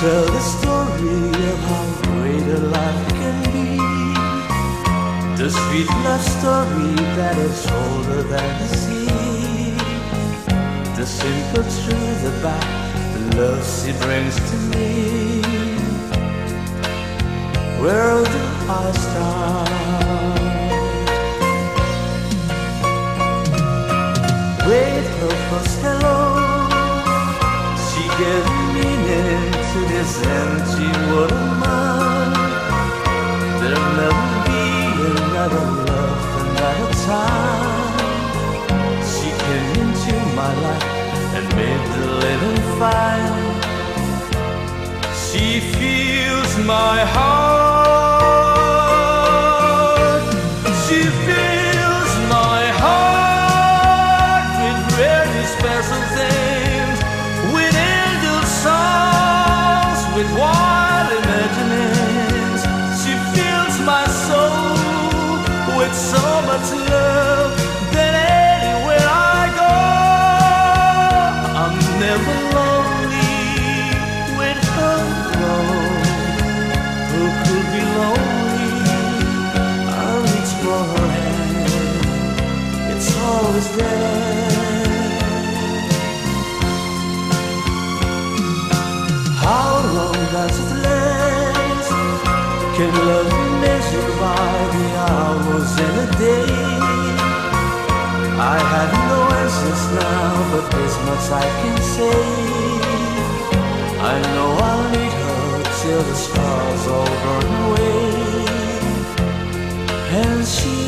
Tell the story of how great a life can be. The sweet love story that is older than the sea. The simple truth about the love she brings to me. Where do I start? With her first hello, she gave to this empty world of mine. There'll never be another love, another time. She came into my life and made the living fine. She feels my heart. love measured by the hours in a day. I have no answers now, but this much I can say. I know I'll need her till the stars all burn away. And she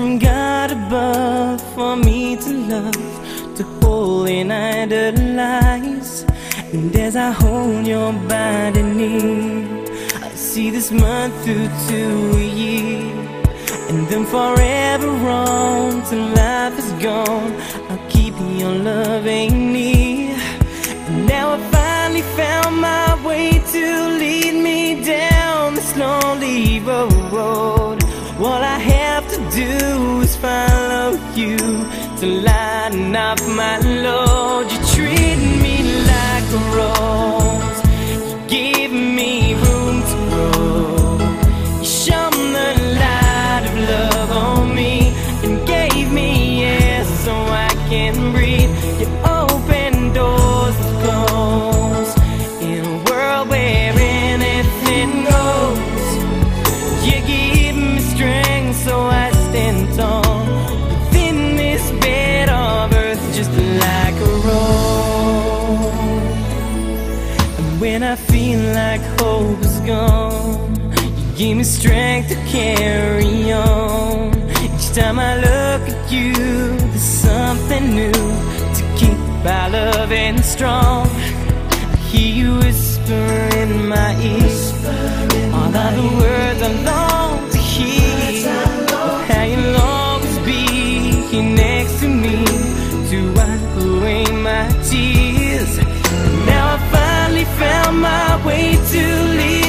from God above for me to love, to hold and idolize. And as I hold your body near, I see this month through to a year. And then forever on till life is gone, I'll keep your loving near. And now I finally found my way to lead me down this lonely road. enough, my Lord. You me strength to carry on. Each time I look at you, there's something new to keep my love and strong. I hear you whisper in my ear all of the words I long to hear. Long how you'll always be here next to me to wipe away my tears. Now I finally found my way to leave.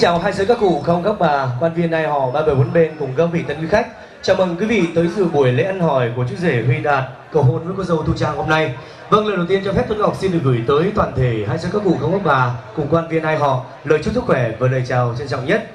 Chào hai giới các cụ, không các bà, quan viên ai họ ba bờ bốn bên cùng các vị tân quý khách. Chào mừng quý vị tới dự buổi lễ ăn hỏi của chú rể Huy Đạt cầu hôn với cô dâu Thu Trang hôm nay. Vâng, lời đầu tiên cho phép Tuấn Ngọc xin được gửi tới toàn thể hai giới các cụ không các bà cùng quan viên ai họ lời chúc sức khỏe và lời chào trân trọng nhất.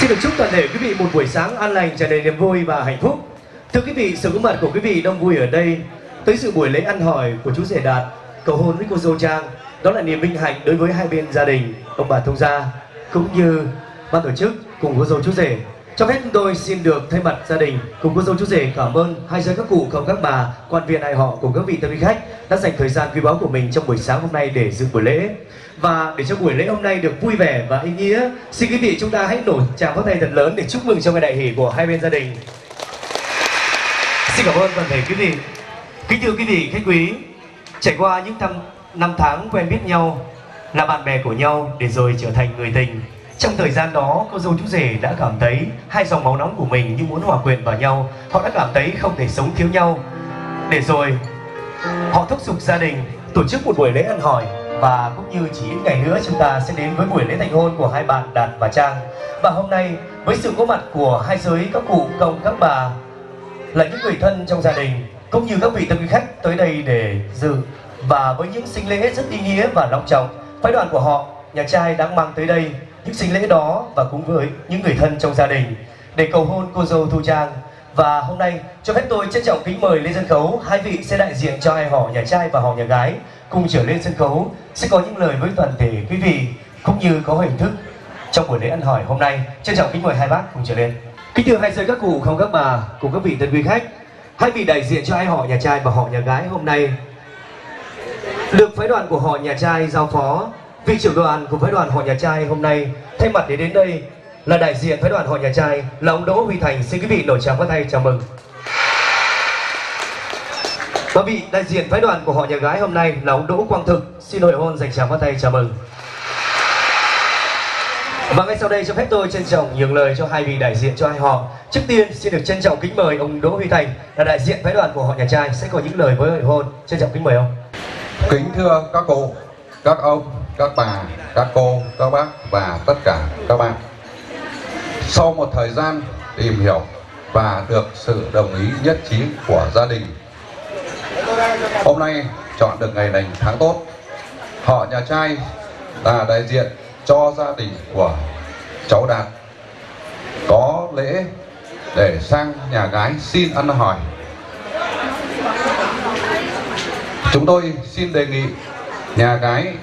Xin được chúc toàn thể quý vị một buổi sáng an lành tràn đầy niềm vui và hạnh phúc. Thưa quý vị, sự có mặt của quý vị đông vui ở đây tới dự buổi lễ ăn hỏi của chú rể Đạt cầu hôn với cô dâu Trang đó là niềm vinh hạnh đối với hai bên gia đình, ông bà thông gia, cũng như ban tổ chức cùng cô dâu chú rể. Cho phép chúng tôi xin được thay mặt gia đình cùng cô dâu chú rể cảm ơn hai giới các cụ không các bà, quan viên ai họ cùng các vị tân quý khách đã dành thời gian quý báu của mình trong buổi sáng hôm nay để dự buổi lễ. Và để cho buổi lễ hôm nay được vui vẻ và ý nghĩa, xin quý vị chúng ta hãy nổi tràng pháo tay thật lớn để chúc mừng cho ngày đại hỷ của hai bên gia đình. Xin cảm ơn toàn thể quý vị. Kính thưa quý vị, khách quý, trải qua những năm năm tháng quen biết nhau, là bạn bè của nhau để rồi trở thành người tình. Trong thời gian đó, cô dâu chú rể đã cảm thấy hai dòng máu nóng của mình như muốn hòa quyện vào nhau. Họ đã cảm thấy không thể sống thiếu nhau. Để rồi, họ thúc giục gia đình, tổ chức một buổi lễ ăn hỏi và cũng như chỉ ít ngày nữa chúng ta sẽ đến với buổi lễ thành hôn của hai bạn Đạt và Trang. Và hôm nay, với sự có mặt của hai giới, các cụ công các bà là những người thân trong gia đình, cũng như các vị tân khách tới đây để dự và với những sinh lễ rất ý nghĩa và long trọng phái đoàn của họ nhà trai đã mang tới đây những sinh lễ đó và cùng với những người thân trong gia đình để cầu hôn cô dâu Thu Trang và hôm nay cho phép tôi trân trọng kính mời lên sân khấu hai vị sẽ đại diện cho hai họ nhà trai và họ nhà gái cùng trở lên sân khấu sẽ có những lời với toàn thể quý vị cũng như có hình thức trong buổi lễ ăn hỏi hôm nay. Trân trọng kính mời hai bác cùng trở lên. Kính thưa hai giới các cụ, không các bà, cùng các vị tân quý khách, hai vị đại diện cho hai họ nhà trai và họ nhà gái hôm nay được phái đoàn của họ nhà trai giao phó vị trưởng đoàn của phái đoàn họ nhà trai hôm nay thay mặt để đến đây là đại diện phái đoàn họ nhà trai là ông Đỗ Huy Thành xin quý vị nổi tràng phát tay, chào mừng và vị đại diện phái đoàn của họ nhà gái hôm nay là ông Đỗ Quang Thực xin hồi hôn dành tràng phát tay, chào mừng và ngay sau đây cho phép tôi trân trọng nhường lời cho hai vị đại diện cho hai họ. Trước tiên, xin được trân trọng kính mời ông Đỗ Huy Thành là đại diện phái đoàn của họ nhà trai sẽ có những lời với hội hôn. Trân trọng kính mời ông. Kính thưa các cô, các ông, các bà, các cô, các bác và tất cả các bạn. Sau một thời gian tìm hiểu và được sự đồng ý nhất trí của gia đình, hôm nay chọn được ngày lành tháng tốt. Họ nhà trai là đại diện cho gia đình của cháu Đạt có lễ để sang nhà gái xin ăn hỏi. Chúng tôi xin đề nghị nhà gái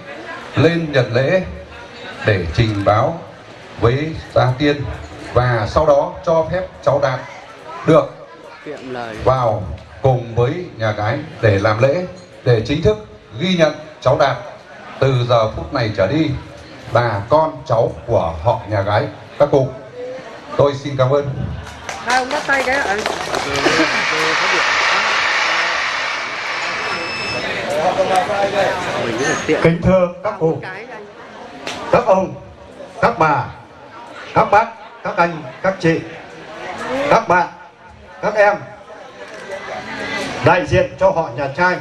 lên nhận lễ để trình báo với gia tiên và sau đó cho phép cháu Đạt được vào cùng với nhà gái để làm lễ để chính thức ghi nhận cháu Đạt từ giờ phút này trở đi là con cháu của họ nhà gái các cụ. Tôi xin cảm ơn. Hai ông bắt tay cái ạ kính thưa các cụ, các ông, các bà, các bác, các anh, các chị, các bạn, các em, đại diện cho họ nhà trai.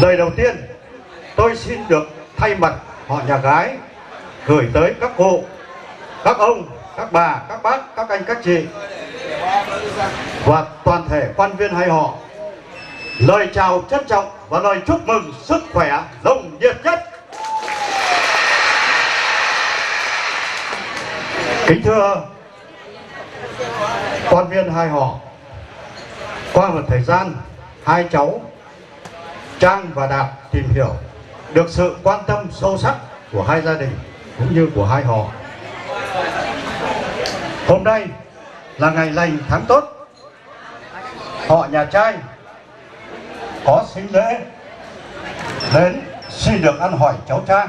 Lời đầu tiên, tôi xin được thay mặt họ nhà gái gửi tới các cụ, các ông, các bà, các bác, các anh, các chị và toàn thể quan viên hai họ lời chào trân trọng và lời chúc mừng sức khỏe nồng nhiệt nhất kính thưa quan viên hai họ, qua một thời gian, hai cháu, trang và đạt tìm hiểu được sự quan tâm sâu sắc của hai gia đình cũng như của hai họ. Hôm nay là ngày lành tháng tốt. Họ nhà trai có sinh lễ đến xin được ăn hỏi cháu Trang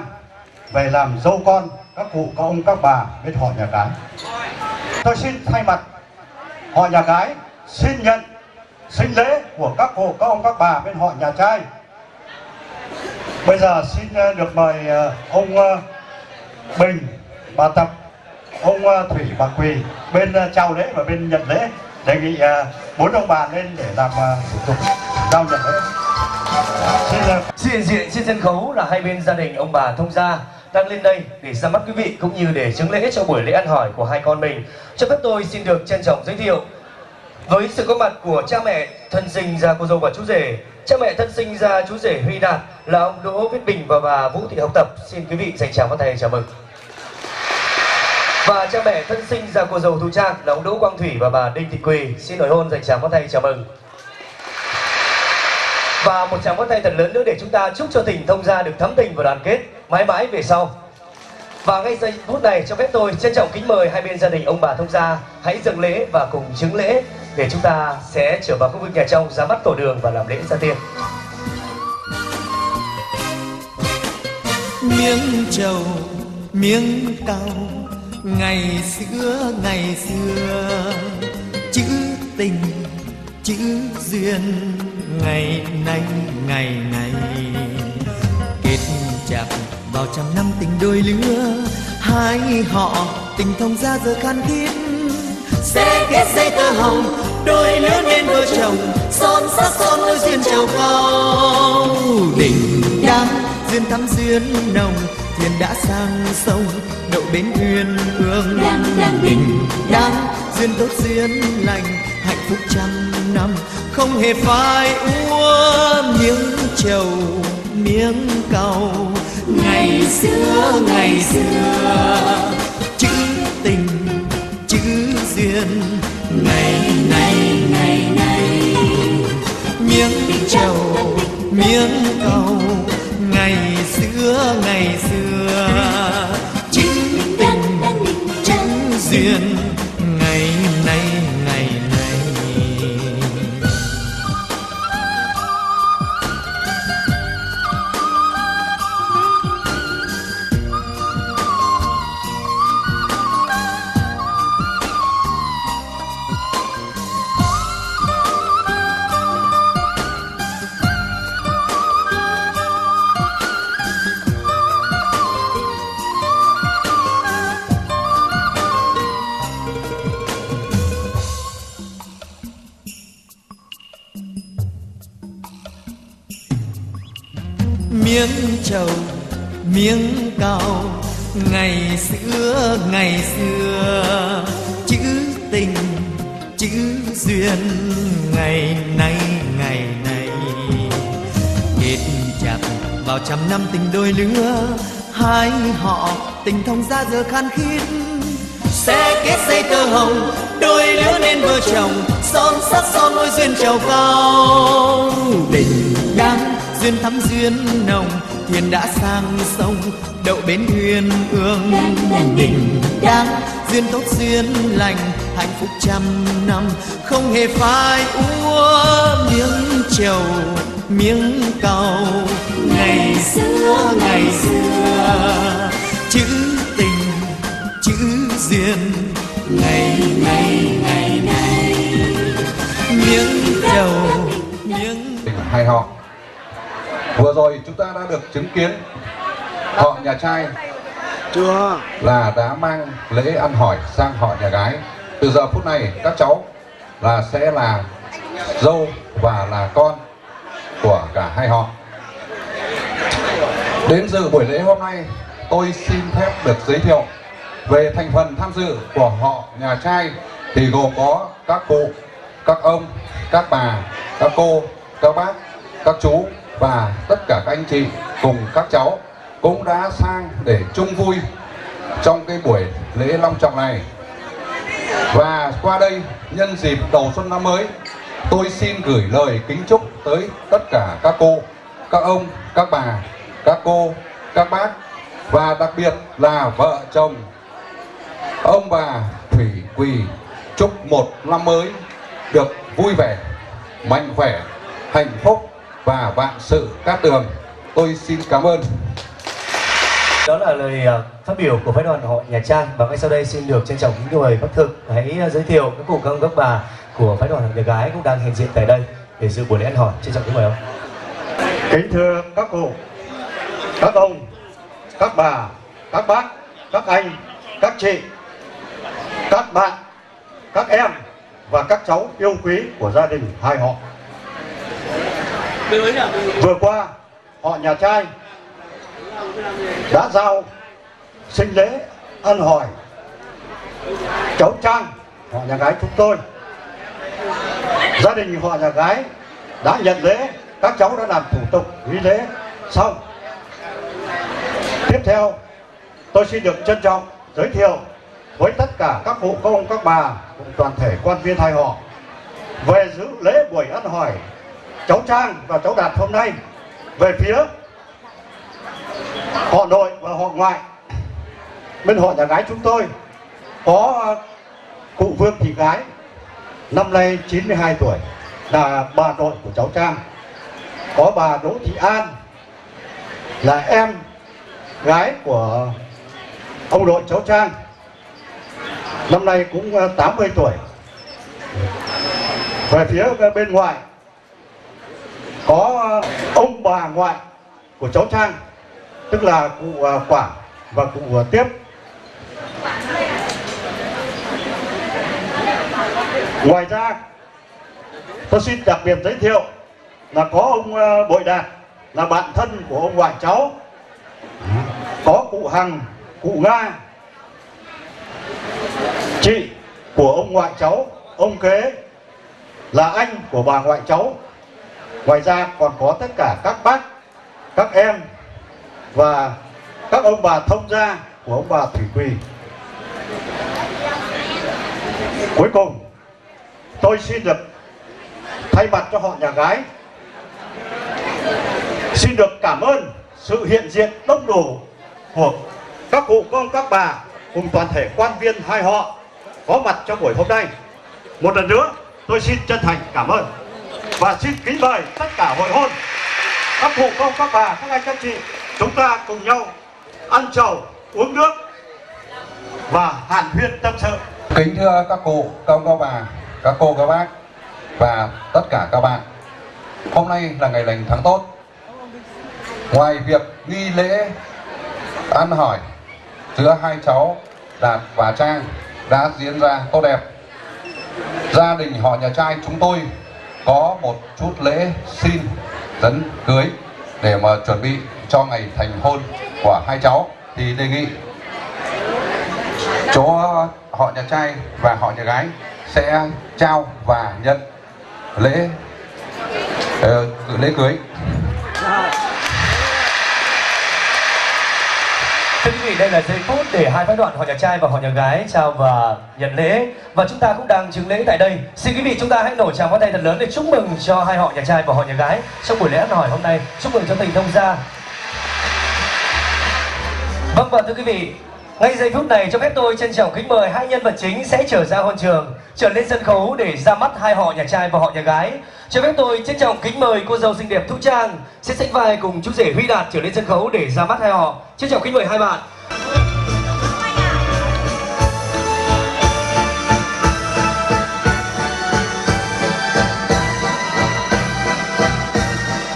về làm dâu con các cụ các ông các bà bên họ nhà gái. Tôi xin thay mặt họ nhà gái xin nhận sinh lễ của các cụ các ông các bà bên họ nhà trai Bây giờ xin ờ, được mời ờ, ông ờ, Bình, bà Tập, ông Thủy, bà Quỳ bên chào lễ và bên nhận lễ. Đề nghị à, bốn ông bà lên để làm à, thủ tục giao nhận đấy. Xin diện diện trên sân khấu là hai bên gia đình ông bà thông gia đang lên đây để ra mắt quý vị cũng như để chứng lễ cho buổi lễ ăn hỏi của hai con mình. Cho phép tôi xin được trân trọng giới thiệu với sự có mặt của cha mẹ thân sinh ra cô dâu và chú rể. Cha mẹ thân sinh ra chú rể huy đạt là ông đỗ viết bình và bà vũ thị học tập. Xin quý vị dành chào phát thầy chào mừng và cha mẹ thân sinh ra cô dâu thu trang là ông đỗ quang thủy và bà đinh thị quỳ. Xin hỏi hôn dành chào phát tay, chào mừng. Và một tràng phát tay thật lớn nữa để chúng ta chúc cho tình thông gia được thắm tình và đoàn kết, mãi mãi về sau. Và ngay giây phút này, cho phép tôi trân trọng kính mời hai bên gia đình ông bà thông gia hãy dâng lễ và cùng chứng lễ để chúng ta sẽ trở vào khu vực nhà trong, ra mắt tổ đường và làm lễ gia tiên. Miếng trầu, miếng cao ngày xưa ngày xưa, chữ tình, chữ duyên, ngày nay, ngày này kết chặt vào trăm năm tình đôi lứa, hai họ tình thông ra giờ khan thiết sẽ kết dây tơ hồng, đôi lứa nên vợ chồng, son sắc son môi duyên trầu cao đình đám duyên thắm, duyên nồng thuyền đã sang sông đậu bến thuyền hương đình đám duyên tốt duyên lành hạnh phúc trăm năm. Không hề phai úa miếng trầu miếng cầu ngày xưa ngày xưa. Chữ tình chữ duyên. Ngày nay ngày nay miếng trầu miếng cầu ngày xưa ngày xưa. Chính tình chính duyên miếng trầu, miếng cao. Ngày xưa ngày xưa, chữ tình, chữ duyên. Ngày nay ngày nay kết chặt vào trăm năm tình đôi lứa. Hai họ tình thông ra giờ khan khít. Sẽ kết dây tơ hồng, đôi lứa nên vợ chồng. Son sắc son môi duyên trầu cao. Tình đang duyên thắm duyên nồng thuyền đã sang sông, đậu bến thuyền ương. Đình đang duyên tốt duyên lành, hạnh phúc trăm năm. Không hề phai úa miếng trầu, miếng cầu. Ngày xưa ngày xưa rồi chúng ta đã được chứng kiến họ nhà trai chưa. là đã mang lễ ăn hỏi sang họ nhà gái. Từ giờ phút này các cháu là sẽ là dâu và là con của cả hai họ. Đến dự buổi lễ hôm nay tôi xin phép được giới thiệu về thành phần tham dự của họ nhà trai thì gồm có các cụ các ông các bà các cô các bác các chú và tất cả các anh chị cùng các cháu cũng đã sang để chung vui trong cái buổi lễ long trọng này. Và qua đây, nhân dịp đầu xuân năm mới, tôi xin gửi lời kính chúc tới tất cả các cô, các ông, các bà, các cô, các bác và đặc biệt là vợ chồng. Ông bà thủy quỳ, chúc một năm mới được vui vẻ, mạnh khỏe, hạnh phúc và vạn sự cát tường. Tôi xin cảm ơn. Đó là lời à, phát biểu của phái đoàn họ nhà trai và ngay sau đây xin được trân trọng kính mời bác thực hãy à, giới thiệu các cụ các ông các bà của phái đoàn nhà gái cũng đang hiện diện tại đây để dự buổi lễ ăn hỏi. Trân trọng kính mời ông. Kính thưa các cụ các ông các bà các bác các anh các chị các bạn các em và các cháu yêu quý của gia đình hai họ vừa qua, họ nhà trai đã giao sinh lễ ân hỏi cháu trang họ nhà gái chúng tôi. Gia đình họ nhà gái đã nhận lễ, các cháu đã làm thủ tục ghi lễ, xong. Tiếp theo, tôi xin được trân trọng giới thiệu với tất cả các cụ công các bà, cùng toàn thể quan viên hai họ về dự lễ buổi ăn hỏi cháu Trang và cháu Đạt hôm nay. Về phía họ nội và họ ngoại, bên họ nhà gái chúng tôi, có cụ Vương Thị Gái, năm nay 92 tuổi, là bà nội của cháu Trang. Có bà Đỗ Thị An, là em gái của ông nội cháu Trang. Năm nay cũng ờ, 80 tuổi. Về phía bên ngoài có ờ, ông bà ngoại của cháu Trang, tức là cụ ờ, Quảng và cụ ờ, Tiếp. Ngoài ra, tôi xin đặc biệt giới thiệu là có ông Bội Đạt, là bạn thân của ông ngoại cháu. Có cụ Hằng, cụ Nga, chị của ông ngoại cháu, ông kế, là anh của bà ngoại cháu ngoài ra còn có tất cả các bác các em và các ông bà thông gia của ông bà thủy quỳ cuối cùng tôi xin được thay mặt cho họ nhà gái xin được cảm ơn sự hiện diện đông đủ của các cụ công các bà cùng toàn thể quan viên hai họ có mặt trong buổi hôm nay. Một lần nữa, tôi xin chân thành cảm ơn và xin kính mời tất cả hội hôn, các cụ công, các bà, các anh các chị, chúng ta cùng nhau ăn trầu, uống nước và hàn huyên tâm sự. Kính thưa các cụ, các ông, các bà, các cô, các bác và tất cả các bạn. Hôm nay là ngày lành tháng tốt. Ngoài việc nghi lễ ăn hỏi giữa hai cháu Đạt và Trang đã diễn ra tốt đẹp. Gia đình họ nhà trai chúng tôi có một chút lễ xin dẫn cưới để mà chuẩn bị cho ngày thành hôn của hai cháu thì đề nghị chỗ họ nhà trai và họ nhà gái sẽ trao và nhận lễ uh, lễ cưới. Thưa quý vị, đây là giây phút để hai phái đoạn họ nhà trai và họ nhà gái chào và nhận lễ và chúng ta cũng đang chứng lễ tại đây. Xin quý vị chúng ta hãy nổ tràng pháo tay thật lớn để chúc mừng cho hai họ nhà trai và họ nhà gái trong buổi lễ ăn hỏi hôm nay. Chúc mừng cho tình thông gia. Vâng và thưa quý vị, ngay giây phút này cho phép tôi trân trọng kính mời hai nhân vật chính sẽ trở ra hôn trường, trở lên sân khấu để ra mắt hai họ nhà trai và họ nhà gái. Cho phép tôi trân trọng kính mời cô dâu xinh đẹp Thu Trang sẽ sánh vai cùng chú rể Huy Đạt trở lên sân khấu để ra mắt hai họ. Trân trọng kính mời hai bạn.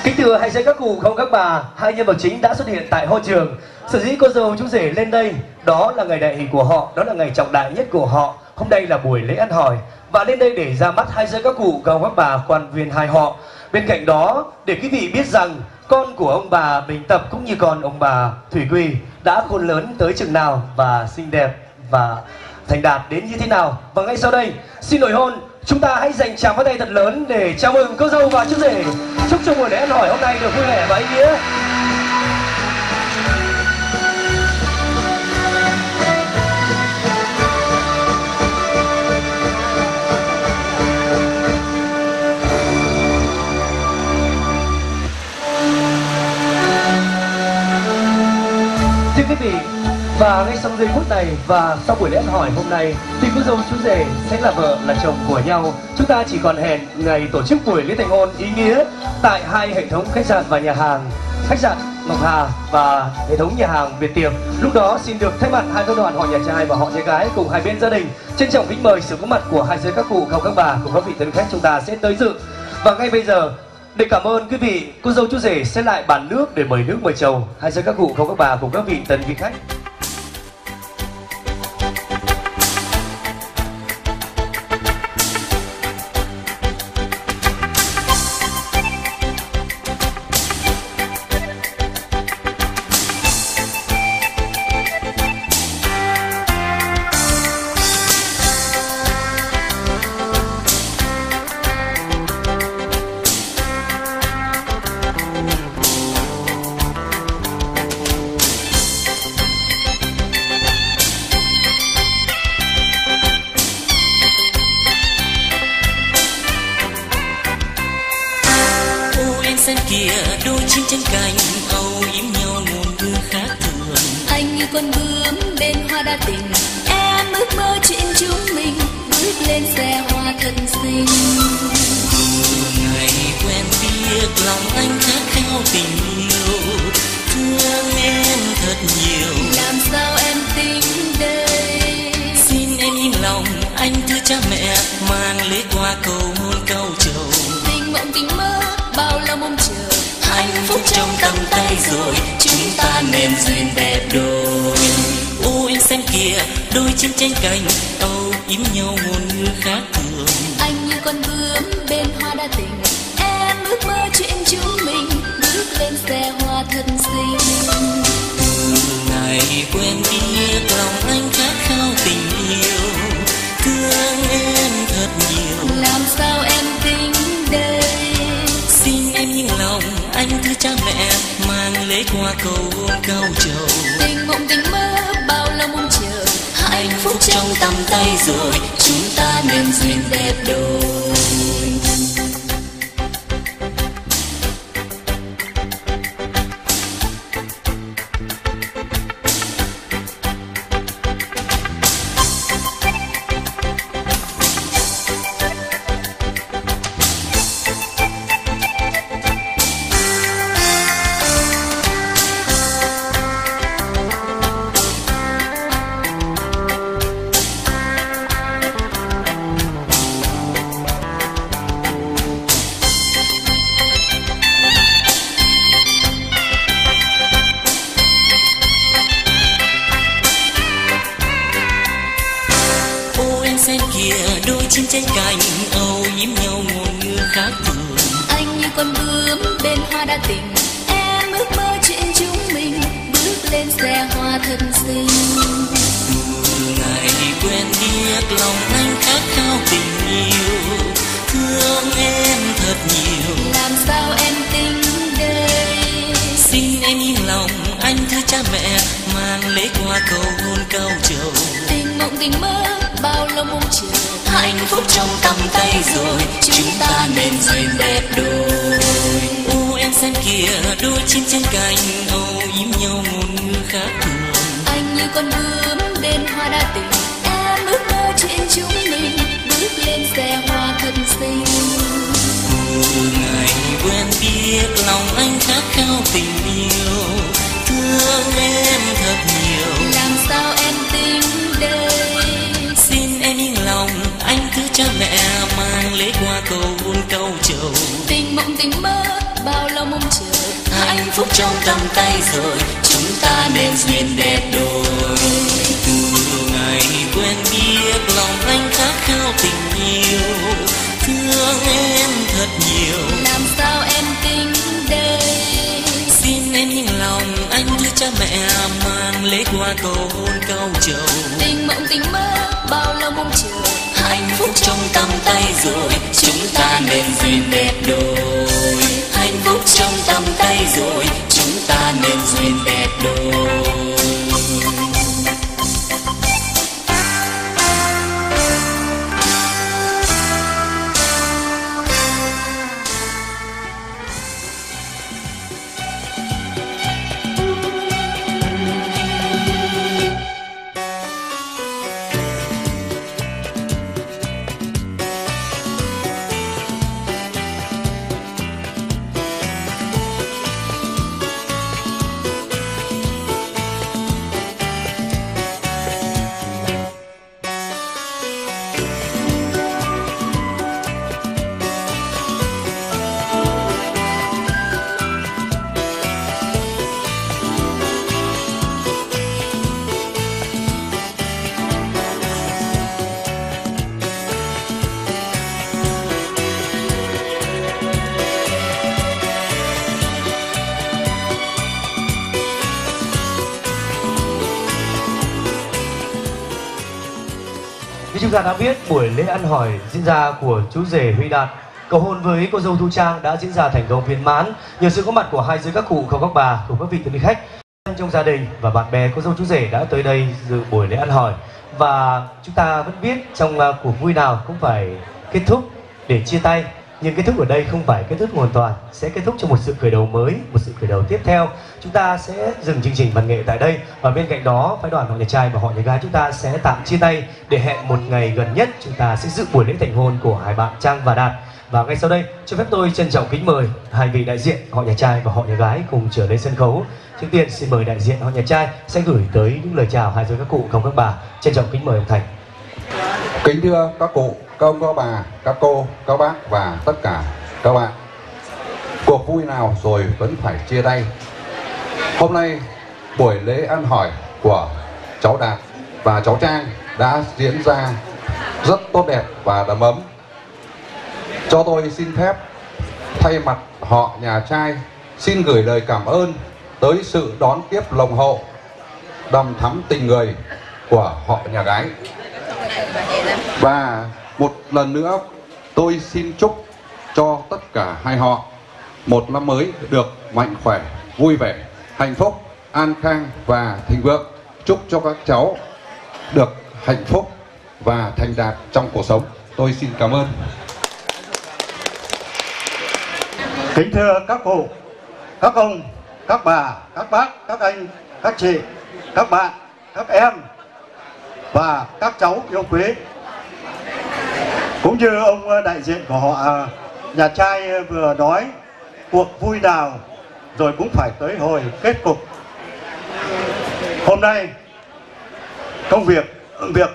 Kính thưa hai giây các cụ không các bà, hai nhân vật chính đã xuất hiện tại hôn trường. Sở dĩ cô dâu chú rể lên đây, đó là ngày đại hình của họ, đó là ngày trọng đại nhất của họ. Hôm nay là buổi lễ ăn hỏi và lên đây để ra mắt hai giới các cụ không các bà quan viên hai họ. Bên cạnh đó, để quý vị biết rằng con của ông bà Bình Tập cũng như con ông bà Thủy quy đã khôn lớn tới chừng nào và xinh đẹp và thành đạt đến như thế nào. Và ngay sau đây, xin nổi hôn chúng ta hãy dành tràng pháo tay thật lớn để chào mừng cô dâu và chú rể chúc cho buổi lễ ăn hỏi hôm nay được vui vẻ và ý nghĩa quý vị, và ngay trong giây phút này và sau buổi lễ hỏi hôm nay thì cô dâu chú rể sẽ là vợ là chồng của nhau. Chúng ta chỉ còn hẹn ngày tổ chức buổi lễ thành hôn ý nghĩa tại hai hệ thống khách sạn và nhà hàng khách sạn Ngọc Hà và hệ thống nhà hàng Việt Tiệp. Lúc đó xin được thay mặt hai phái đoàn họ nhà trai và họ nhà gái cùng hai bên gia đình trân trọng kính mời sự có mặt của hai giới các cụ cao các bà cùng các vị thân khách chúng ta sẽ tới dự. Và ngay bây giờ để cảm ơn quý vị, cô dâu chú rể sẽ lại bàn nước để mời nước mời chầu hai giới các cụ không các bà cùng các vị tân vị khách. Tình mơ, bao lâu mong chờ hạnh phúc trong tầm tay rồi, chúng ta nên duyên đẹp đôi. U em xem kìa đôi chim trên cành, âu yếm nhau ngôn ngữ khác thường. Anh như con bướm bên hoa đã tình, em ước mơ chuyện chúng mình, bước lên xe hoa thân xinh. Từ ngày quen biết lòng anh khát khao tình yêu, thương em thật nhiều. Làm sao em tính đây cha mẹ mang lễ qua cầu hôn câu trầu tình mộng tình mơ bao lâu mong chờ. Hạnh phúc trong tầm tay rồi chúng ta nên duyên đẹp đôi. Từ ngày quen biết lòng anh khát khao tình yêu. Thương em thật nhiều. Làm sao em tính đây xin em yên lòng anh như cha mẹ mang lễ qua cầu hôn câu trầu tình mộng tình mơ bao lâu mong chờ hạnh phúc trong tầm tay rồi. Chúng ta nên duyên đẹp đôi. Hạnh phúc trong tầm tay rồi. Chúng ta nên duyên đẹp đôi. Ăn hỏi diễn ra của chú rể Huy Đạt. Cầu hôn với cô dâu Thu Trang đã diễn ra thành công viên mãn. Nhờ sự có mặt của hai giới các cụ, không các bà cùng các vị tân khách trong gia đình và bạn bè cô dâu chú rể đã tới đây dự buổi lễ ăn hỏi. Và chúng ta vẫn biết trong à, cuộc vui nào cũng phải kết thúc để chia tay nhưng kết thúc ở đây không phải kết thúc hoàn toàn, sẽ kết thúc cho một sự khởi đầu mới, một sự khởi đầu tiếp theo. Chúng ta sẽ dừng chương trình văn nghệ tại đây. Và bên cạnh đó, phái đoàn họ nhà trai và họ nhà gái chúng ta sẽ tạm chia tay để hẹn một ngày gần nhất chúng ta sẽ dự buổi lễ thành hôn của hai bạn Trang và Đạt. Và ngay sau đây, cho phép tôi trân trọng kính mời hai vị đại diện họ nhà trai và họ nhà gái cùng trở lên sân khấu. Trước tiên, xin mời đại diện họ nhà trai sẽ gửi tới những lời chào hai giới các cụ không các bà. Trân trọng kính mời ông Thành. Kính thưa các cụ, các ông, các bà, các cô, các bác và tất cả các bạn. Cuộc vui nào rồi vẫn phải chia tay. Hôm nay buổi lễ ăn hỏi của cháu Đạt và cháu Trang đã diễn ra rất tốt đẹp và đầm ấm. Cho tôi xin phép thay mặt họ nhà trai xin gửi lời cảm ơn tới sự đón tiếp lồng hậu đầm thắm tình người của họ nhà gái. Và một lần nữa tôi xin chúc cho tất cả hai họ một năm mới được mạnh khỏe, vui vẻ, hạnh phúc, an khang và thịnh vượng. Chúc cho các cháu được hạnh phúc và thành đạt trong cuộc sống. Tôi xin cảm ơn. Kính thưa các cụ, các ông, các bà, các bác, các anh, các chị, các bạn, các em và các cháu yêu quý. Cũng như ông ờ, đại diện của họ ờ, nhà trai ờ, vừa nói, cuộc vui nào rồi cũng phải tới hồi kết cục. Hôm nay công việc việc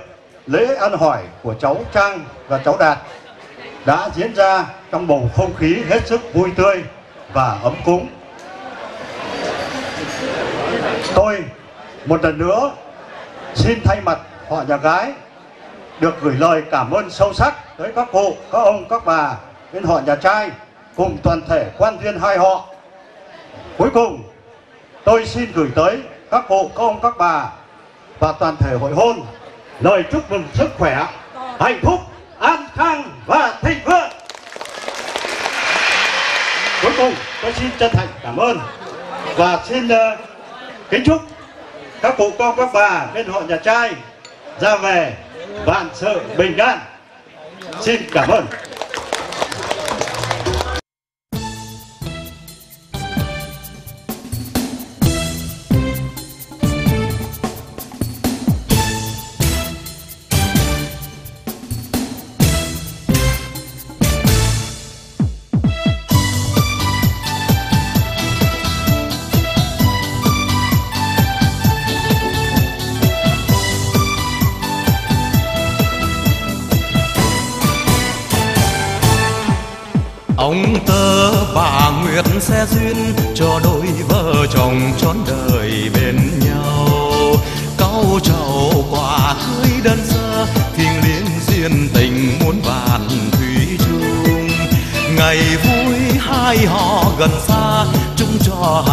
lễ ăn hỏi của cháu Trang và cháu Đạt đã diễn ra trong bầu không khí hết sức vui tươi và ấm cúng. Tôi một lần nữa xin thay mặt họ nhà gái được gửi lời cảm ơn sâu sắc tới các cụ, các ông, các bà bên họ nhà trai cùng toàn thể quan viên hai họ. Cuối cùng, tôi xin gửi tới các cụ, các ông, các bà và toàn thể hội hôn lời chúc mừng sức khỏe, hạnh phúc, an khang và thịnh vượng. Cuối cùng, tôi xin chân thành cảm ơn và xin uh, kính chúc các cụ con các bà bên họ nhà trai ra về vạn sự bình an. Xin cảm ơn.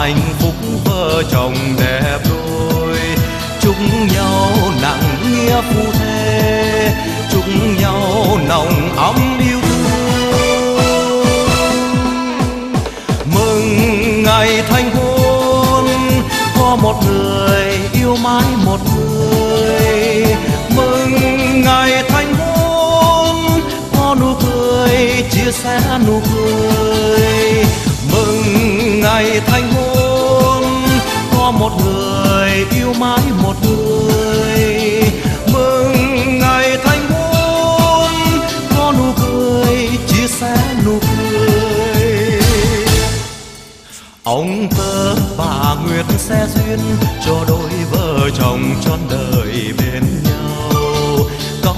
Hạnh phúc vợ chồng đẹp đôi. Chúc nhau nặng nghĩa phu thê, chúc nhau nồng ấm yêu thương. mừng ngày thành hôn, có một người yêu mãi một người. Mừng ngày thành hôn, có nụ cười, chia sẻ nụ cười. Mừng ngày thành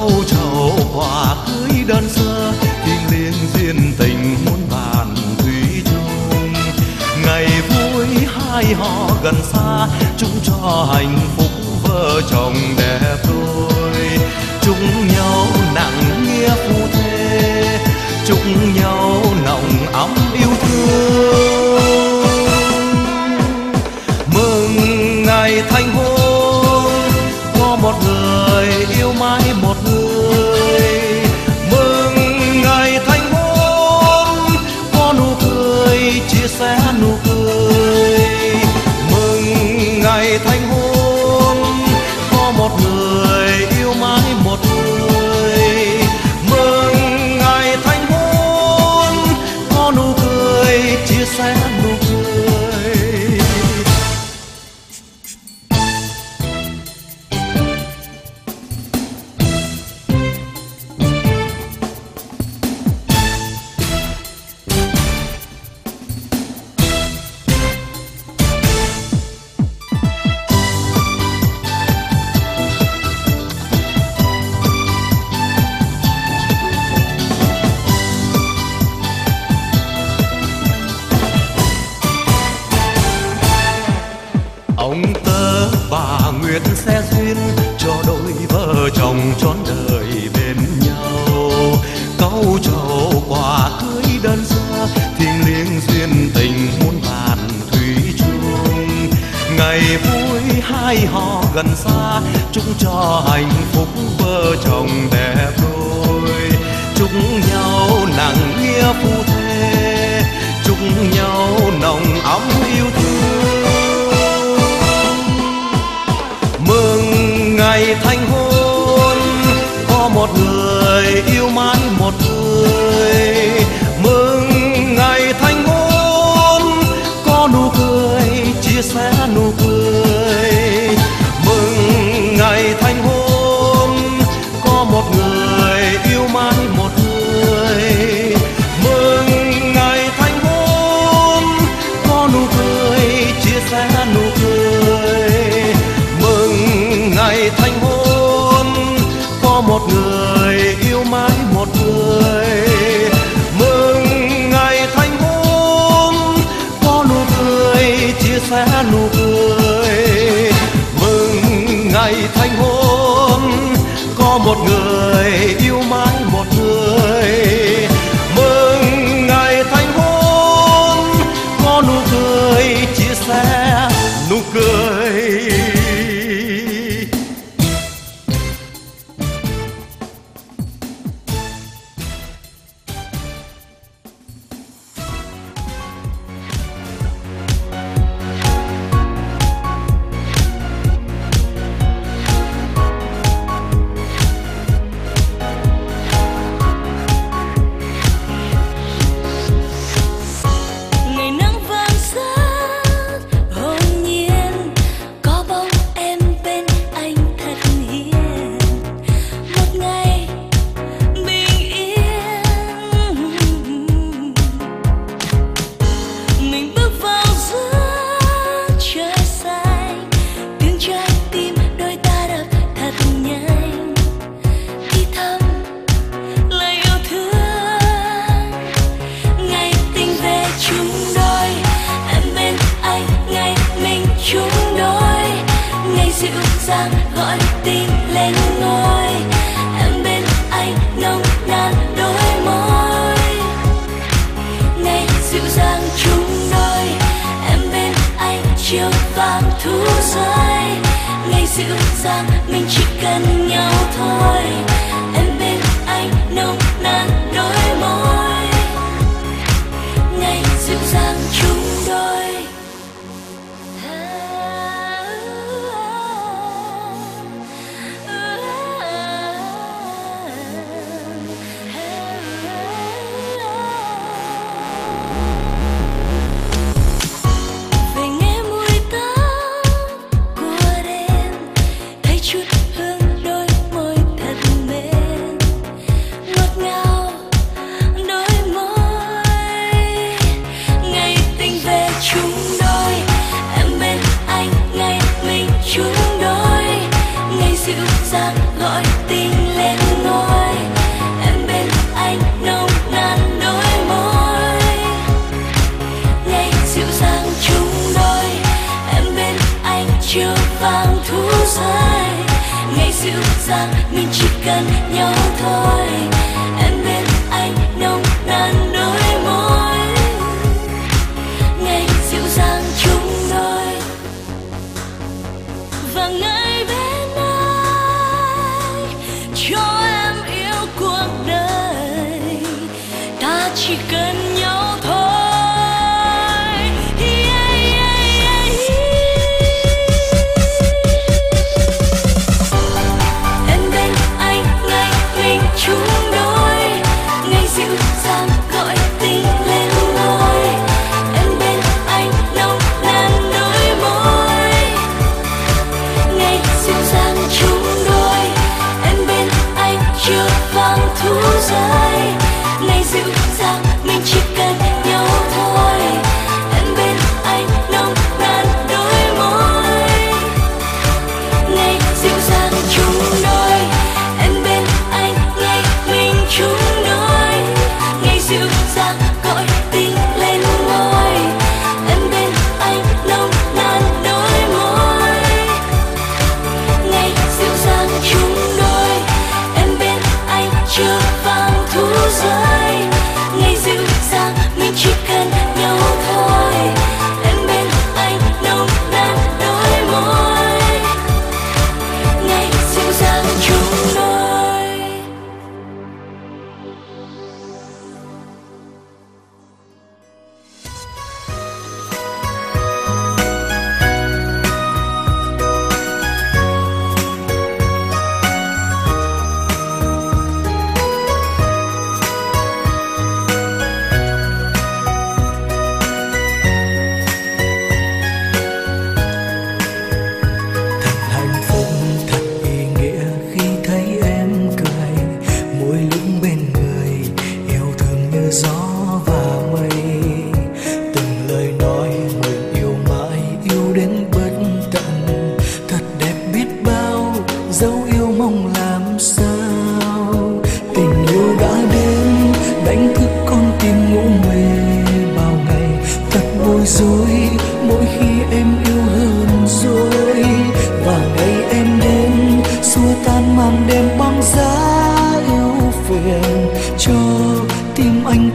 câu chầu quả cưới đơn sơ thiêng liêng duyên tình muôn vàn thủy chung ngày vui hai họ gần xa chung cho hạnh phúc vợ chồng đẹp đôi chung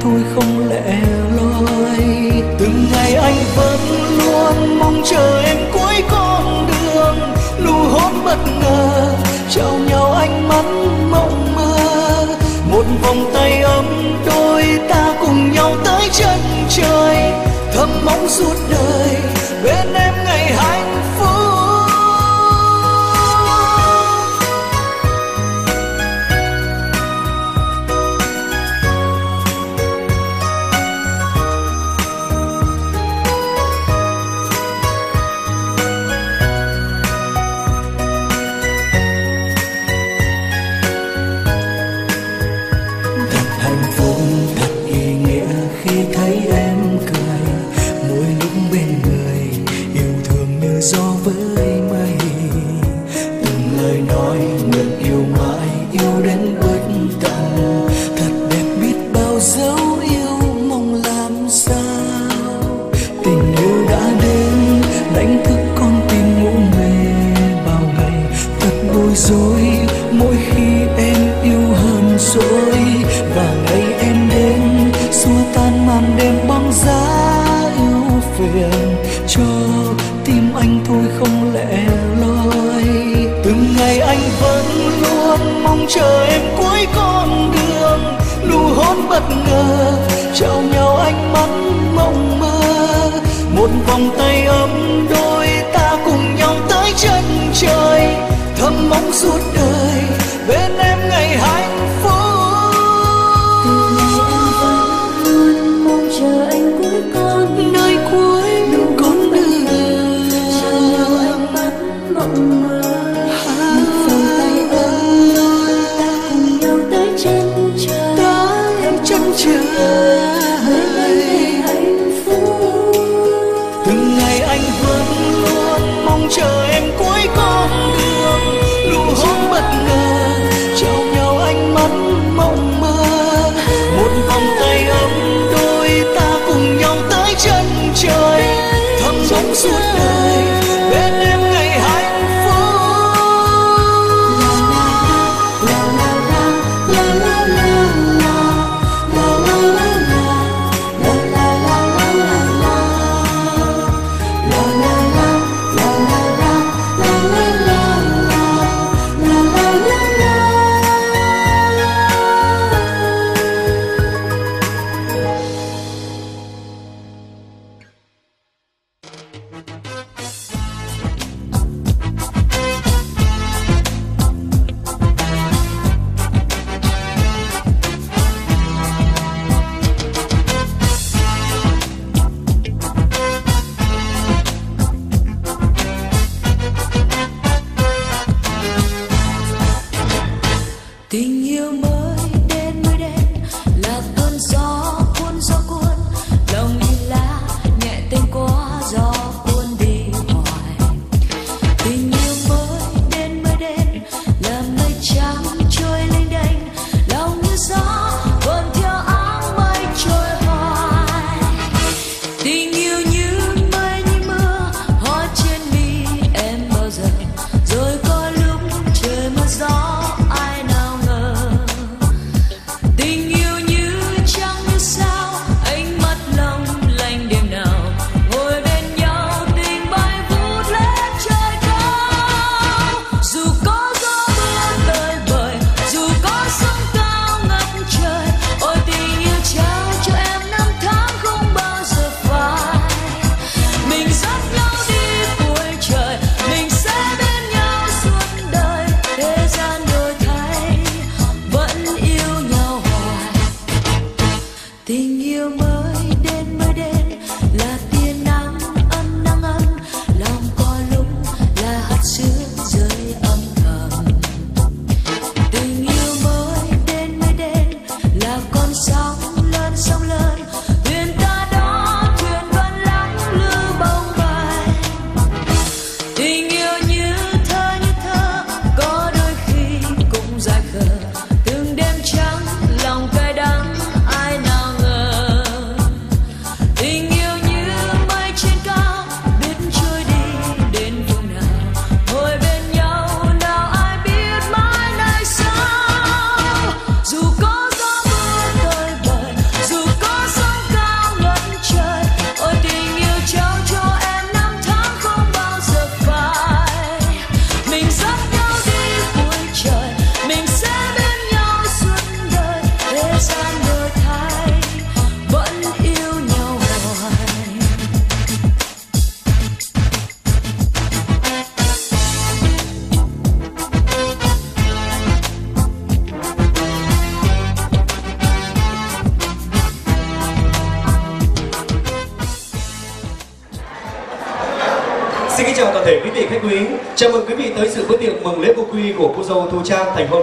thôi không lẽ loi. Từng ngày anh vẫn luôn mong chờ em cuối con đường. Nụ hôn bất ngờ trao nhau ánh mắt mộng mơ. Một vòng tay ấm đôi ta cùng nhau tới chân trời. Thầm mong suốt đời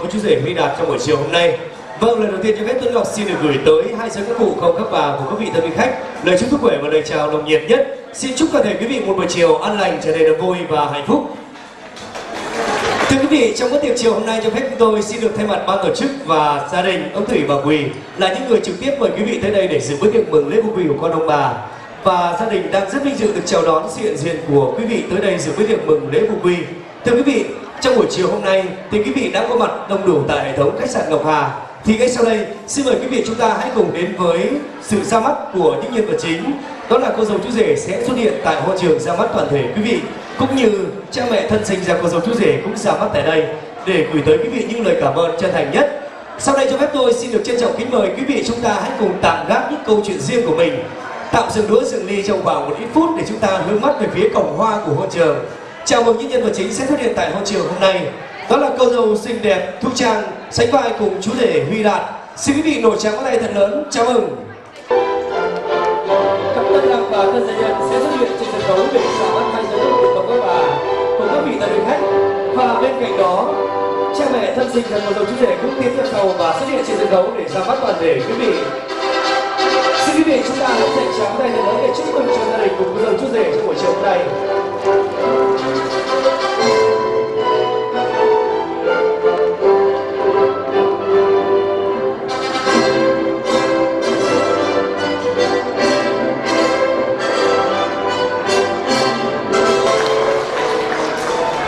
Trang chú rể Huy Đạt trong buổi chiều hôm nay. Vâng, lời đầu tiên cho phép Tuấn Ngọc xin được gửi tới hai giới các cụ không các bà của các vị thân vị khách lời chúc sức khỏe và lời chào nồng nhiệt nhất. Xin chúc toàn thể quý vị một buổi chiều an lành, trở đầy được vui và hạnh phúc. Thưa quý vị, trong bữa tiệc chiều hôm nay cho phép chúng tôi xin được thay mặt ban tổ chức và gia đình ông Thủy và Quỳ là những người trực tiếp mời quý vị tới đây để dự bữa tiệc mừng lễ vô Quỳ của con ông bà. Và gia đình đang rất vinh dự được chào đón sự hiện diện của quý vị tới đây dự bữa tiệc mừng lễ vô Quỳ. Thưa quý vị, trong buổi chiều hôm nay thì quý vị đã có mặt đông đủ tại hệ thống khách sạn Ngọc Hà. Thì ngay sau đây, xin mời quý vị chúng ta hãy cùng đến với sự ra mắt của những nhân vật chính. Đó là cô dâu chú rể sẽ xuất hiện tại hội trường ra mắt toàn thể quý vị cũng như cha mẹ thân sinh ra cô dâu chú rể cũng ra mắt tại đây để gửi tới quý vị những lời cảm ơn chân thành nhất. Sau đây cho phép tôi xin được trân trọng kính mời quý vị chúng ta hãy cùng tạm gác những câu chuyện riêng của mình. Tạm dừng đũa dừng ly trong khoảng một ít phút để chúng ta hướng mắt về phía cổng hoa của hội trường. Chào mừng những nhân vật chính sẽ xuất hiện tại hội trường hôm nay. Đó là cô dâu xinh đẹp Thu Trang sánh vai cùng chú rể Huy Đạt. Xin quý vị nổi tràng có tay thật lớn chào mừng. Cặp tân lang và tân gia nhân sẽ xuất hiện trên sân khấu để chào mắt hai giới thiệu của các bà cùng các vị tân khách. Và bên cạnh đó, cha mẹ thân sinh và cô dâu chú rể cũng tiến theo sau và xuất hiện trên sân khấu để ra mắt toàn thể quý vị. Xin quý vị chúng ta hãy dành tràng tay thật lớn để chúc mừng cho gia đình cùng cô dâu chú rể trong buổi chiều hôm nay.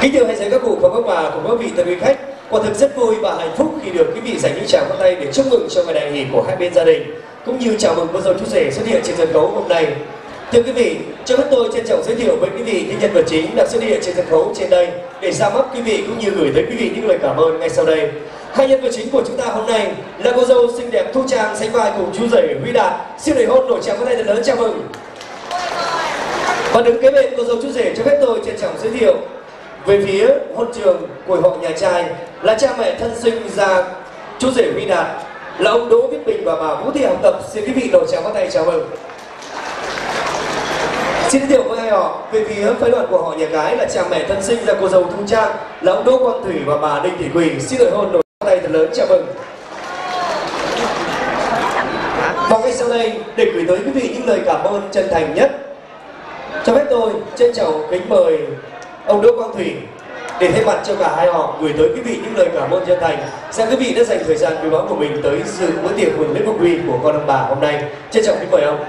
Kính thưa hai giới các cụ và các bà cùng các vị tân quý khách, quả thực rất vui và hạnh phúc khi được quý vị dành những tràng pháo tay để chúc mừng cho ngày đại hỷ của hai bên gia đình, cũng như chào mừng cô dâu chú rể xuất hiện trên sân khấu hôm nay. Thưa quý vị, cho phép tôi trân trọng giới thiệu với quý vị những nhân vật chính đã xuất hiện trên sân khấu trên đây để ra mắt quý vị cũng như gửi tới quý vị những lời cảm ơn ngay sau đây. Hai nhân vật chính của chúng ta hôm nay là cô dâu xinh đẹp Thu Trang sánh vai cùng chú rể Huy Đạt. Xin để hôn nổi tràng pháo tay thật lớn chào mừng. Và đứng kế bên cô dâu chú rể cho phép tôi trân trọng giới thiệu về phía hôn trường của họ nhà trai là cha mẹ thân sinh ra chú rể Huy Đạt, là ông Đỗ Viết Bình và bà Vũ Thị Học Tập. Xin quý vị đầu chào bắt tay, chào mừng. Xin giới thiệu với hai họ? Về phía phái đoàn của họ nhà gái là cha mẹ thân sinh ra cô dâu Thu Trang, là ông Đỗ Quang Thủy và bà Đinh Thị Quỳ. Xin lời hôn đầu tay thật lớn, chào mừng. Và ngay sau đây, để gửi tới quý vị những lời cảm ơn chân thành nhất, cho phép tôi trân trọng kính mời ông Đỗ Quang Thủy để thay mặt cho cả hai họ gửi tới quý vị những lời cảm ơn chân thành. Xin quý vị đã dành thời gian quý báu của mình tới dự bữa tiệc mừng lễ quốc huy của con ông bà hôm nay. Trân trọng kính mời ông.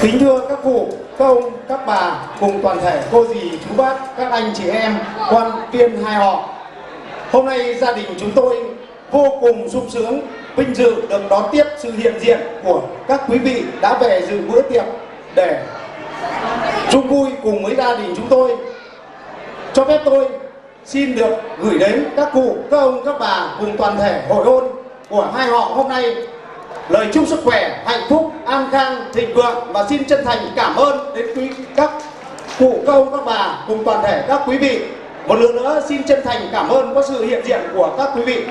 Kính thưa các cụ, các ông, các bà cùng toàn thể cô dì, chú bác, các anh chị em, quan viên hai họ. Hôm nay gia đình chúng tôi vô cùng sung sướng, vinh dự được đón tiếp sự hiện diện của các quý vị đã về dự bữa tiệc để chung vui cùng với gia đình chúng tôi cho phép tôi xin được gửi đến các cụ, các ông, các bà cùng toàn thể hội hôn của hai họ hôm nay lời chúc sức khỏe, hạnh phúc, an khang, thịnh vượng và xin chân thành cảm ơn đến quý các cụ, các ông, các bà cùng toàn thể các quý vị. Một lần nữa xin chân thành cảm ơn có sự hiện diện của các quý vị.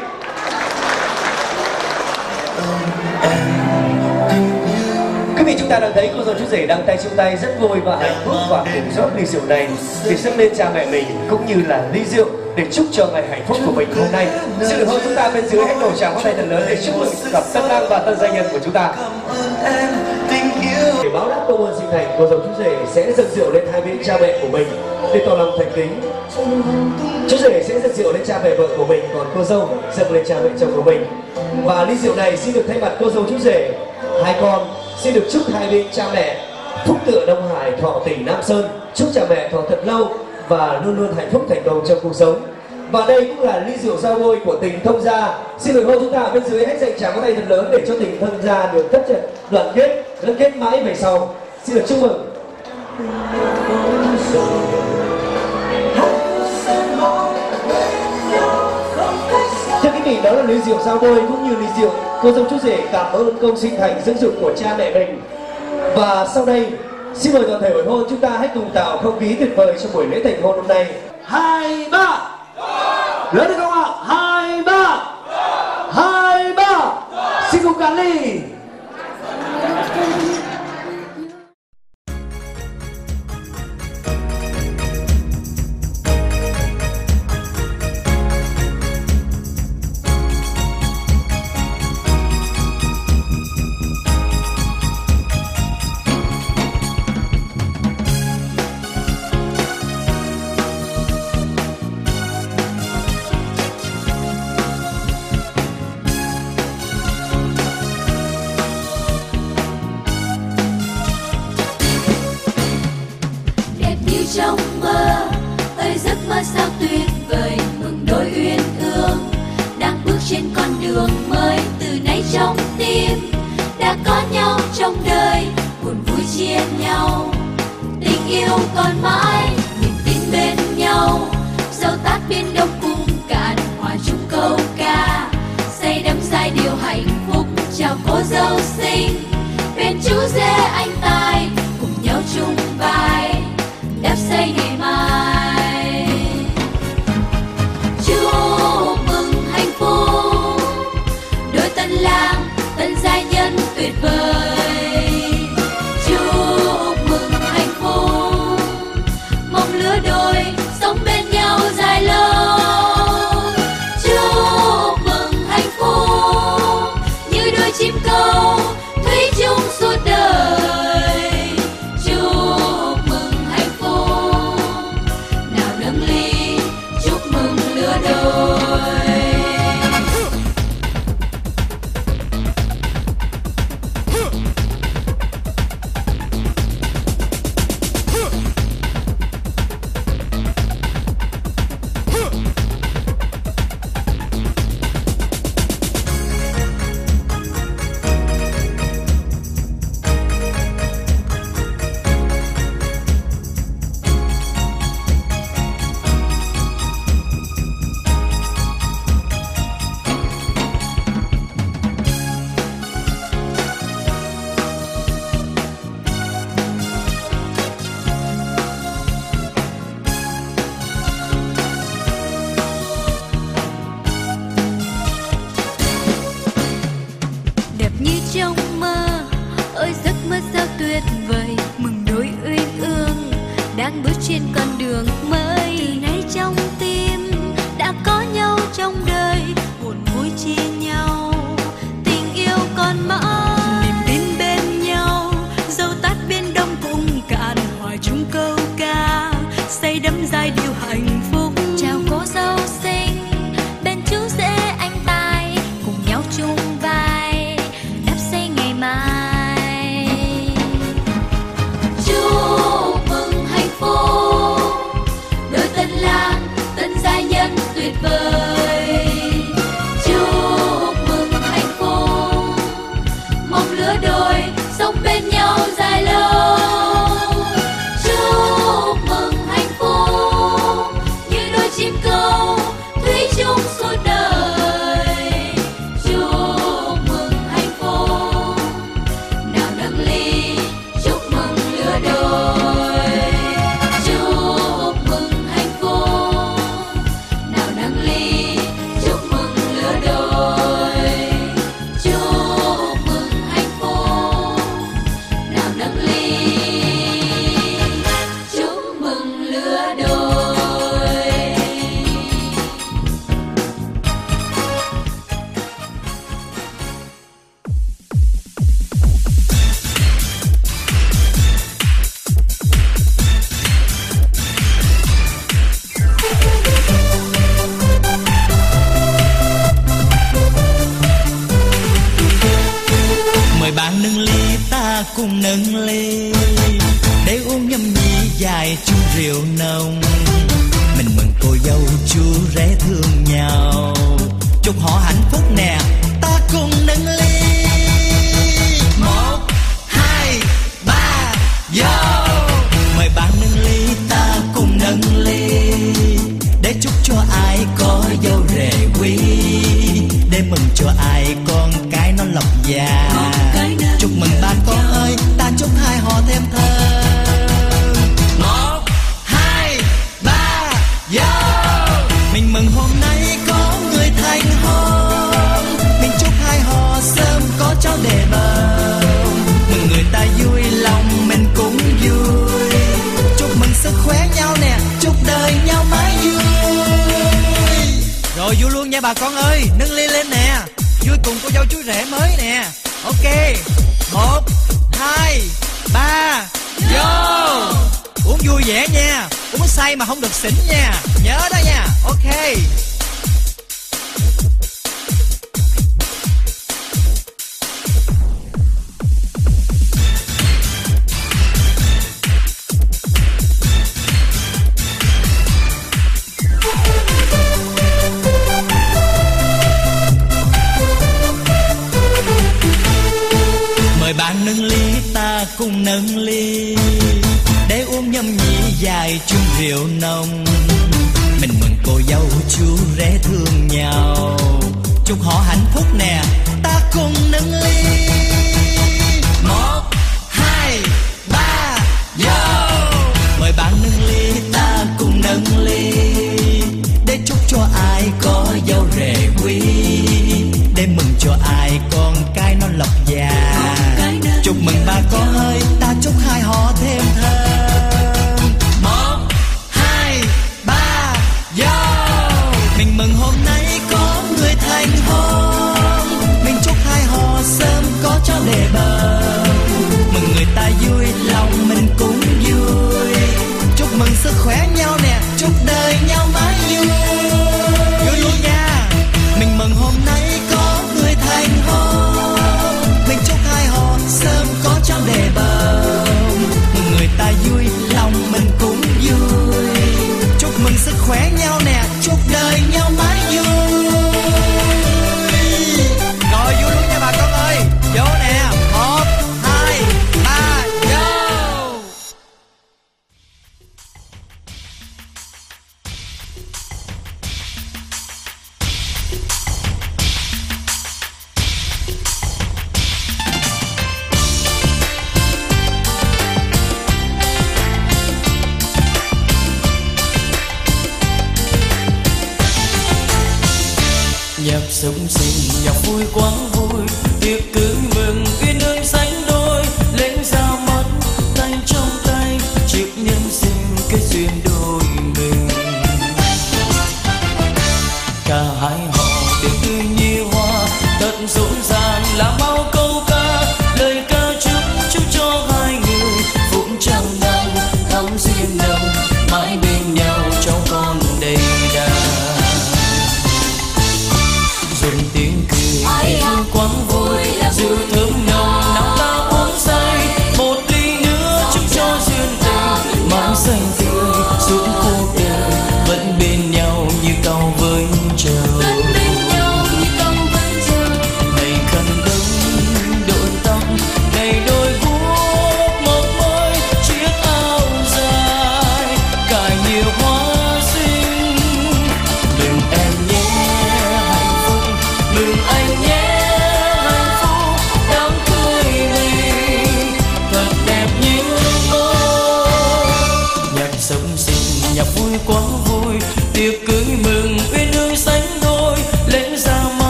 Vị chúng ta đang thấy cô dâu chú rể đang tay chung tay rất vui và hạnh phúc và cùng rót ly rượu này để dâng lên cha mẹ mình cũng như là ly rượu để chúc cho ngày hạnh phúc của mình hôm nay. Xin được hộ chúng ta bên dưới hãy đổ tràng hoa tay thật lớn để chúc mừng cặp tân lang và tân gia nhân của chúng ta. Để báo đáp công ơn sinh thành, cô dâu chú rể sẽ dâng rượu lên hai bên cha mẹ của mình để tỏ lòng thành kính. Chú rể sẽ dâng rượu lên cha mẹ vợ của mình, còn cô dâu dâng lên cha mẹ chồng của mình. Và ly rượu này xin được thay mặt cô dâu chú rể, hai con xin được chúc hai bên cha mẹ phúc tựa Đông Hải thọ tỉnh Nam Sơn, chúc cha mẹ thọ thật lâu và luôn luôn hạnh phúc thành công trong cuộc sống. Và đây cũng là ly rượu giao bôi của tình thông gia. Xin được hô chúng ta ở bên dưới hãy dành tràng có tay thật lớn để cho tình thông gia được tất trận đoàn kết, gắn kết mãi về sau. Xin được chúc mừng. Thưa vị, đó là ly rượu sao bôi cũng như ly rượu cô dâu chú rể cảm ơn công sinh thành dưỡng dục của cha mẹ mình. Và sau đây, xin mời toàn thể hội hôn chúng ta hãy cùng tạo không khí tuyệt vời cho buổi lễ thành hôn hôm nay. Hai ba, lớn được không ạ? Hai ba, hai ba, xin cùng cả ly. tuyệt vời, mừng đôi uyên ương. Đang bước trên con đường mới, từ nay trong tim đã có nhau trong đời, buồn vui chia nhau. Tình yêu còn mãi, niềm tin bên nhau. Dẫu tát biên đông cùng cạn, hòa chung câu ca. Xây đắm giai điều hạnh phúc, chào cô dâu xinh. Bên chú rể anh tài, cùng nhau chung vai. Đáp xây ngày mai.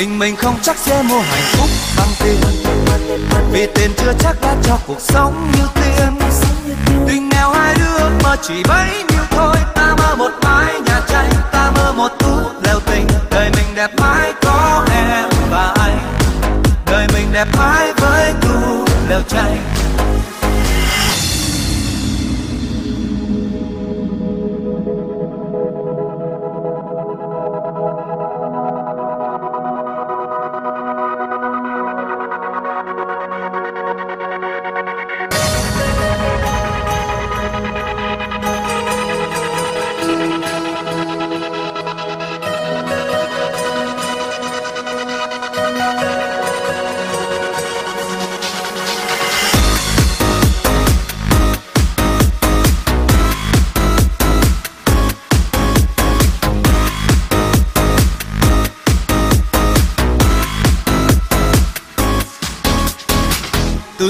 tình mình không chắc sẽ mua hạnh phúc bằng tiền. Vì tiền chưa chắc đã cho cuộc sống như tiền. Tình nghèo hai đứa mà chỉ bấy nhiêu thôi. Ta mơ một mái nhà tranh, ta mơ một tú lều tình. Đời mình đẹp mãi có em và anh. Đời mình đẹp mãi với tú lều tranh.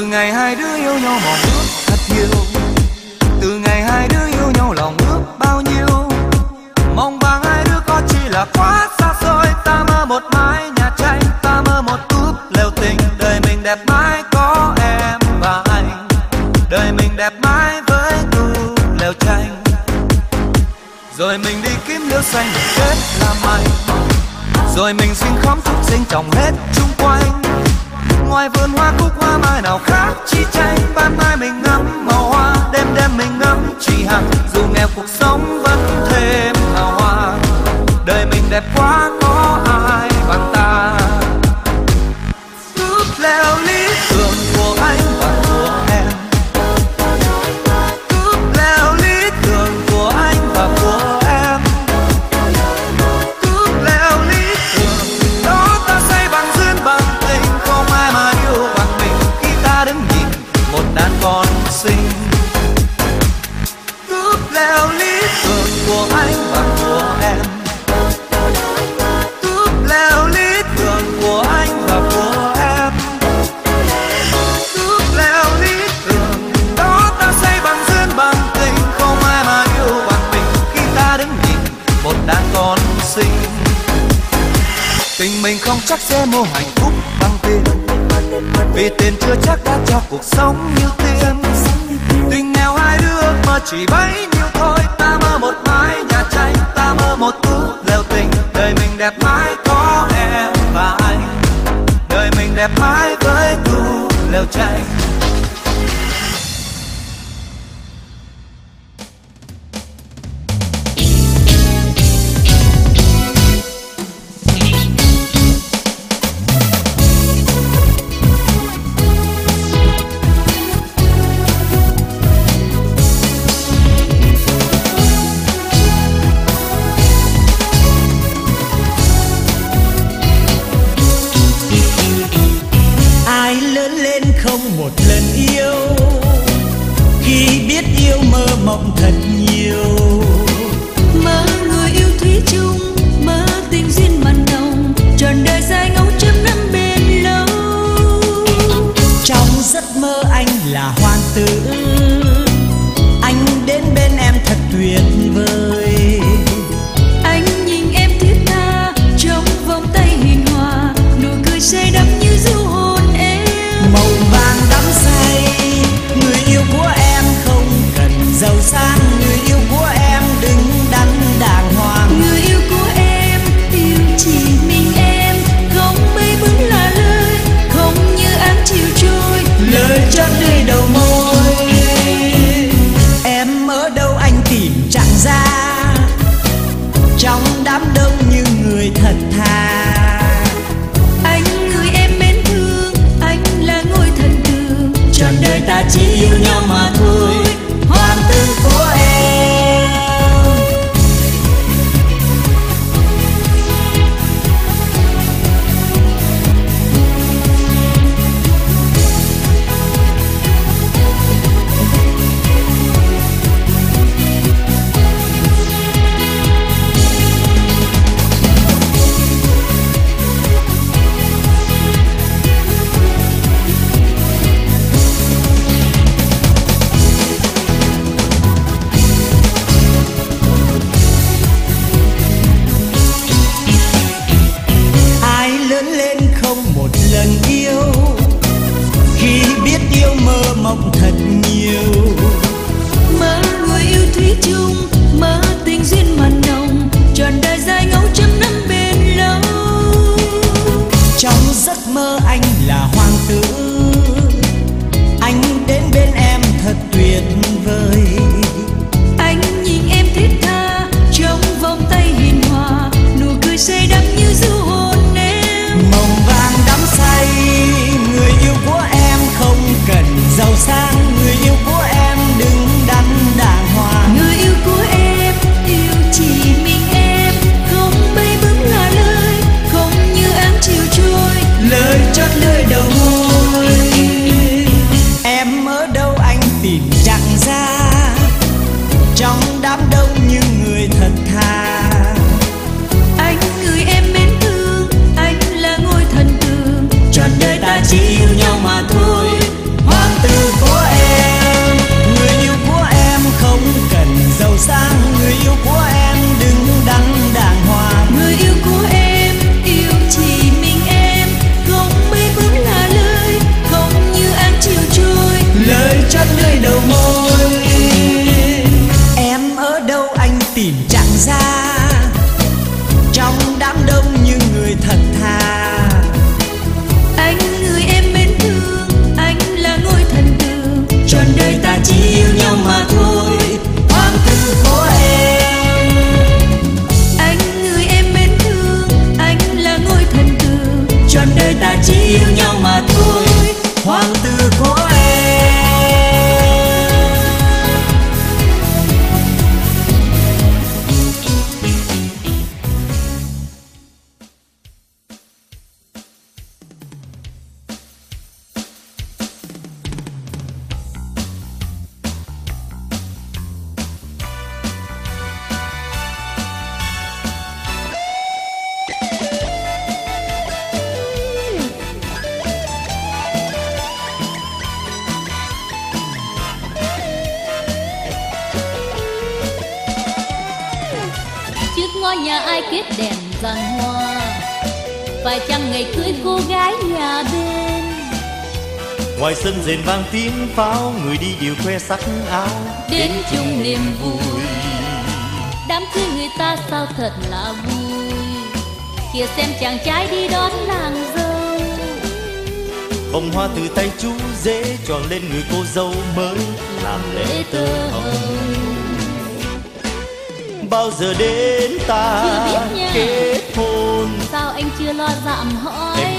từ ngày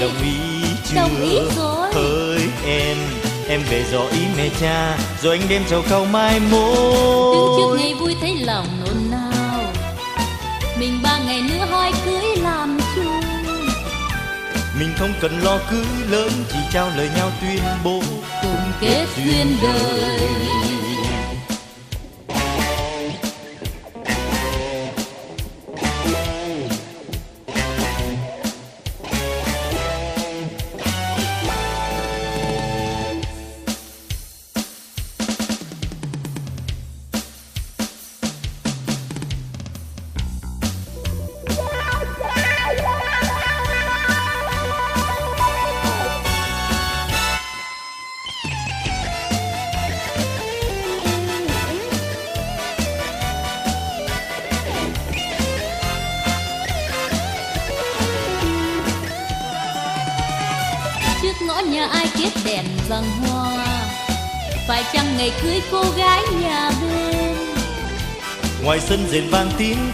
đồng ý chưa? Đồng ý rồi. hỡi em em về dò ý mẹ cha rồi anh đem trầu cau mai mốt đứng trước ngày vui thấy lòng nôn nao. Mình ba ngày nữa hỏi cưới làm chung. Mình không cần lo cưới lớn chỉ trao lời nhau tuyên bố. Cùng kết duyên đời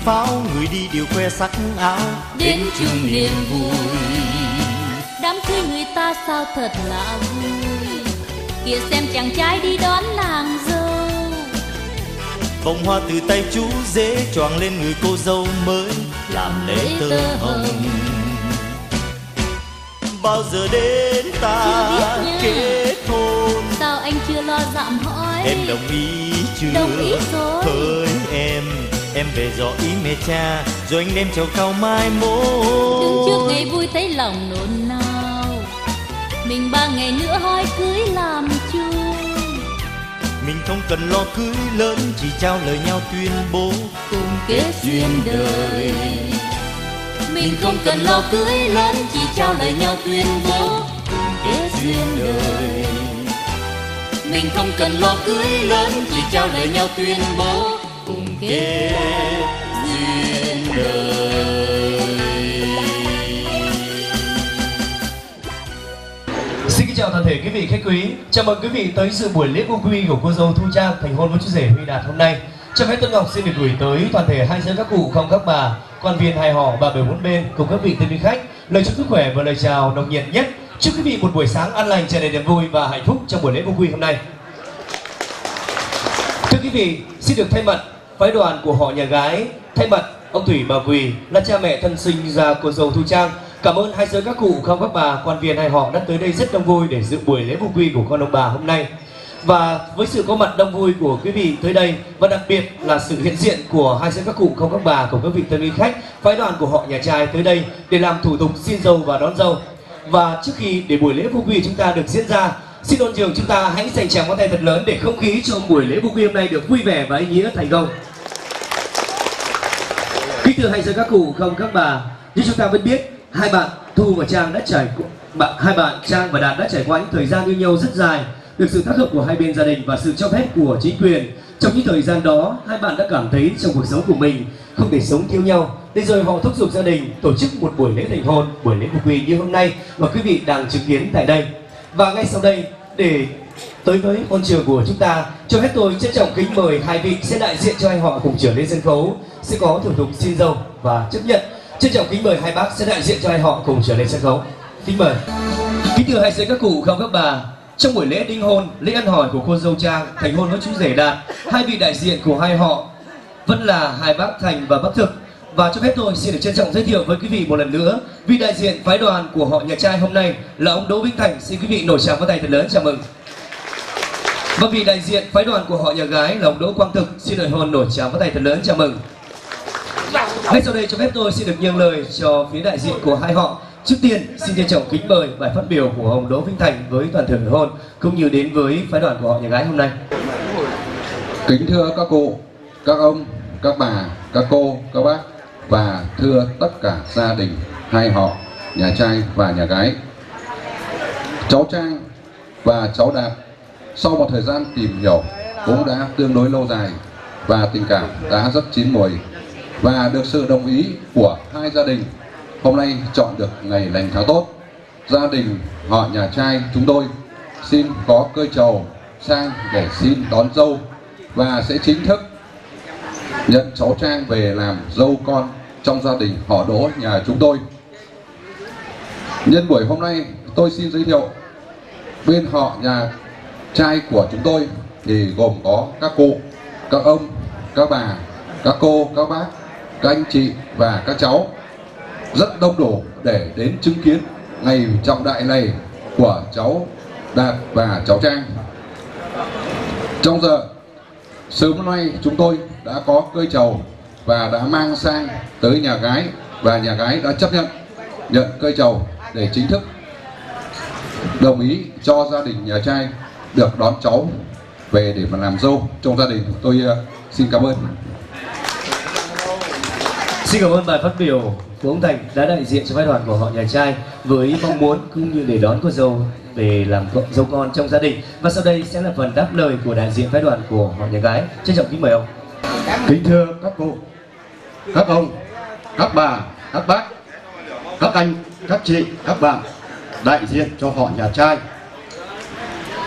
pháo người đi đều khoe sắc áo. Đến chung niềm vui. đám cưới người ta sao thật là vui. Kìa xem chàng trai đi đón nàng dâu. Bông hoa từ tay chú dễ choàng lên người cô dâu mới làm lễ tơ hồng. bao giờ đến ta kết hôn? Sao anh chưa lo dạm hỏi? Em đồng ý chưa? Đồng ý rồi. hỡi em về dò ý mẹ cha rồi anh đem trầu cau mai mốt đứng trước ngày vui thấy lòng nôn nao. Mình ba ngày nữa hỏi cưới làm chung. Mình không cần lo cưới lớn chỉ trao lời nhau tuyên bố cùng kết duyên đời. mình không cần lo cưới lớn chỉ trao lời nhau tuyên bố cùng kết duyên đời. mình không cần lo cưới lớn chỉ trao lời nhau tuyên bố cùng kết duyên đời Xin kính chào toàn thể quý vị khách quý. Chào mừng quý vị tới dự buổi lễ cung quy của cô dâu Thu Trang thành hôn với chú rể Huy Đạt hôm nay. Cho phép Tuấn Ngọc xin được gửi tới toàn thể hai giới các cụ không các bà, quan viên hai họ bà bề bốn bên cùng các vị tân quý khách lời chúc sức khỏe và lời chào nồng nhiệt nhất. Chúc quý vị một buổi sáng an lành, tràn đầy niềm vui và hạnh phúc trong buổi lễ cung quy hôm nay. Thưa quý vị, xin được thay mặt phái đoàn của họ nhà gái, thay mặt ông Thủy bà Quỳ là cha mẹ thân sinh ra cô dâu Thu Trang. Cảm ơn hai giới các cụ không các bà, quan viên hai họ đã tới đây rất đông vui để dự buổi lễ vô quy của con ông bà hôm nay. và với sự có mặt đông vui của quý vị tới đây và đặc biệt là sự hiện diện của hai giới các cụ không các bà cùng các vị tân quý khách phái đoàn của họ nhà trai tới đây để làm thủ tục xin dâu và đón dâu và trước khi để buổi lễ vô quy chúng ta được diễn ra xin ôn trường chúng ta hãy dành tràng con tay thật lớn để không khí cho buổi lễ vô quy hôm nay được vui vẻ và ý nghĩa thành công thưa hai dân các cụ, không, các bà. Như chúng ta vẫn biết, hai bạn thu và trang đã trải qua bạn hai bạn trang và đạt đã trải qua những thời gian yêu nhau rất dài. Được sự tác hợp của hai bên gia đình và sự cho phép của chính quyền, trong những thời gian đó, hai bạn đã cảm thấy trong cuộc sống của mình không thể sống thiếu nhau. Nên rồi họ thúc giục gia đình tổ chức một buổi lễ thành hôn, buổi lễ phục quỳ như hôm nay mà quý vị đang chứng kiến tại đây. Và ngay sau đây, để tới với con trường của chúng ta cho hết tôi trân trọng kính mời hai vị sẽ đại diện cho hai họ cùng trở lên sân khấu. Sẽ có thủ tục xin dâu và chấp nhận. Trân trọng kính mời hai bác sẽ đại diện cho hai họ cùng trở lên sân khấu. Kính mời. Kính thưa hai giới các cụ không các bà, trong buổi lễ đính hôn, lễ ăn hỏi của cô dâu trang thành hôn với chú rể đạt, hai vị đại diện của hai họ vẫn là hai bác thành và bác thực. Và cho phép tôi xin được trân trọng giới thiệu với quý vị một lần nữa, vị đại diện phái đoàn của họ nhà trai hôm nay là ông Đỗ Vĩnh Thành. Xin quý vị nổi tràng pháo tay thật lớn, chào mừng và vị đại diện phái đoàn của họ nhà gái là ông Đỗ Quang Thực xin lời hôn nổi tràng với tay thật lớn chào mừng ngay sau đây cho phép tôi xin được nhường lời cho phía đại diện của hai họ Trước tiên, xin trân trọng kính mời bài phát biểu của ông Đỗ Vĩnh Thành với toàn thể người hôn cũng như đến với phái đoàn của họ nhà gái hôm nay. Kính thưa các cụ, các ông, các bà, các cô, các bác và thưa tất cả gia đình hai họ, nhà trai và nhà gái. Cháu Trang và cháu Đạt sau một thời gian tìm hiểu, cũng đã tương đối lâu dài và tình cảm đã rất chín mùi và được sự đồng ý của hai gia đình, hôm nay chọn được ngày lành tháng tốt gia đình họ nhà trai chúng tôi xin có cơ trầu sang để xin đón dâu và sẽ chính thức nhận cháu Trang về làm dâu con trong gia đình họ Đỗ nhà chúng tôi. Nhân buổi hôm nay, tôi xin giới thiệu bên họ nhà trai của chúng tôi thì gồm có các cụ, các ông, các bà, các cô, các bác, các anh chị và các cháu rất đông đủ để đến chứng kiến ngày trọng đại này của cháu Đạt và cháu Trang. Trong giờ sớm hôm nay chúng tôi đã có cơi trầu và đã mang sang tới nhà gái và nhà gái đã chấp nhận nhận cơi trầu để chính thức đồng ý cho gia đình nhà trai được đón cháu về để mà làm dâu trong gia đình tôi uh, xin cảm ơn. Xin cảm ơn bài phát biểu của ông Thành đã đại diện cho phái đoàn của họ nhà trai với mong muốn cũng như để đón cô dâu về làm vợ dâu con trong gia đình. Và sau đây sẽ là phần đáp lời của đại diện phái đoàn của họ nhà gái. Trân trọng kính mời ông. Kính thưa các cô các ông các bà các bác các anh các chị các bạn đại diện cho họ nhà trai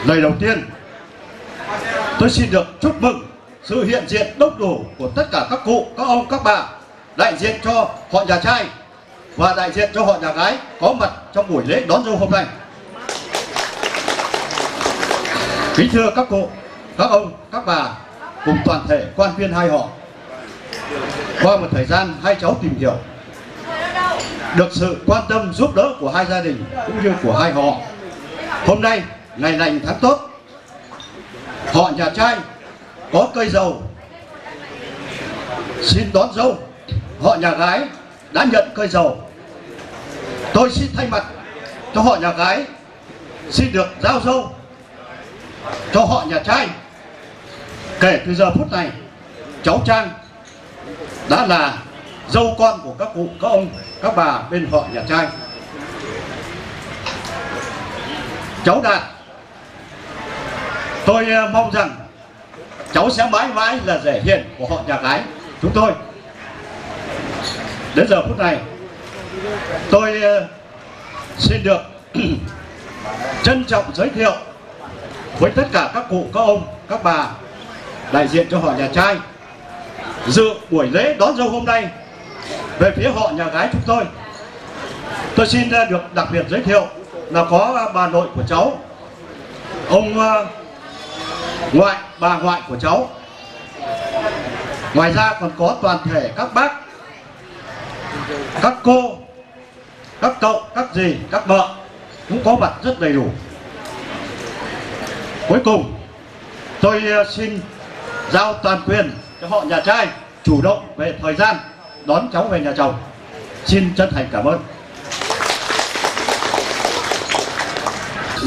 lời đầu tiên, tôi xin được chúc mừng sự hiện diện đông đủ của tất cả các cụ, các ông, các bà, đại diện cho họ nhà trai và đại diện cho họ nhà gái có mặt trong buổi lễ đón dâu hôm nay. Kính thưa các cụ, các ông, các bà, cùng toàn thể quan viên hai họ, qua một thời gian hai cháu tìm hiểu, được sự quan tâm giúp đỡ của hai gia đình cũng như của hai họ, hôm nay ngày lành tháng tốt. Họ nhà trai có cây dầu. Xin đón dâu. Họ nhà gái đã nhận cây dầu. Tôi xin thay mặt cho họ nhà gái xin được giao dâu cho họ nhà trai. Kể từ giờ phút này, cháu trang đã là dâu con của các cụ, các ông, các bà bên họ nhà trai. Cháu đạt tôi ờ, mong rằng cháu sẽ mãi mãi là rể hiền của họ nhà gái, chúng tôi. Đến giờ phút này, tôi ờ, xin được trân trọng giới thiệu với tất cả các cụ, các ông, các bà đại diện cho họ nhà trai dự buổi lễ đón dâu hôm nay về phía họ nhà gái chúng tôi. Tôi xin ờ, được đặc biệt giới thiệu là có bà nội của cháu, ông ngoại, bà ngoại của cháu. Ngoài ra còn có toàn thể các bác, các cô, các cậu, các dì, các vợ cũng có mặt rất đầy đủ. Cuối cùng, tôi ờ, xin giao toàn quyền cho họ nhà trai chủ động về thời gian đón cháu về nhà chồng. Xin chân thành cảm ơn.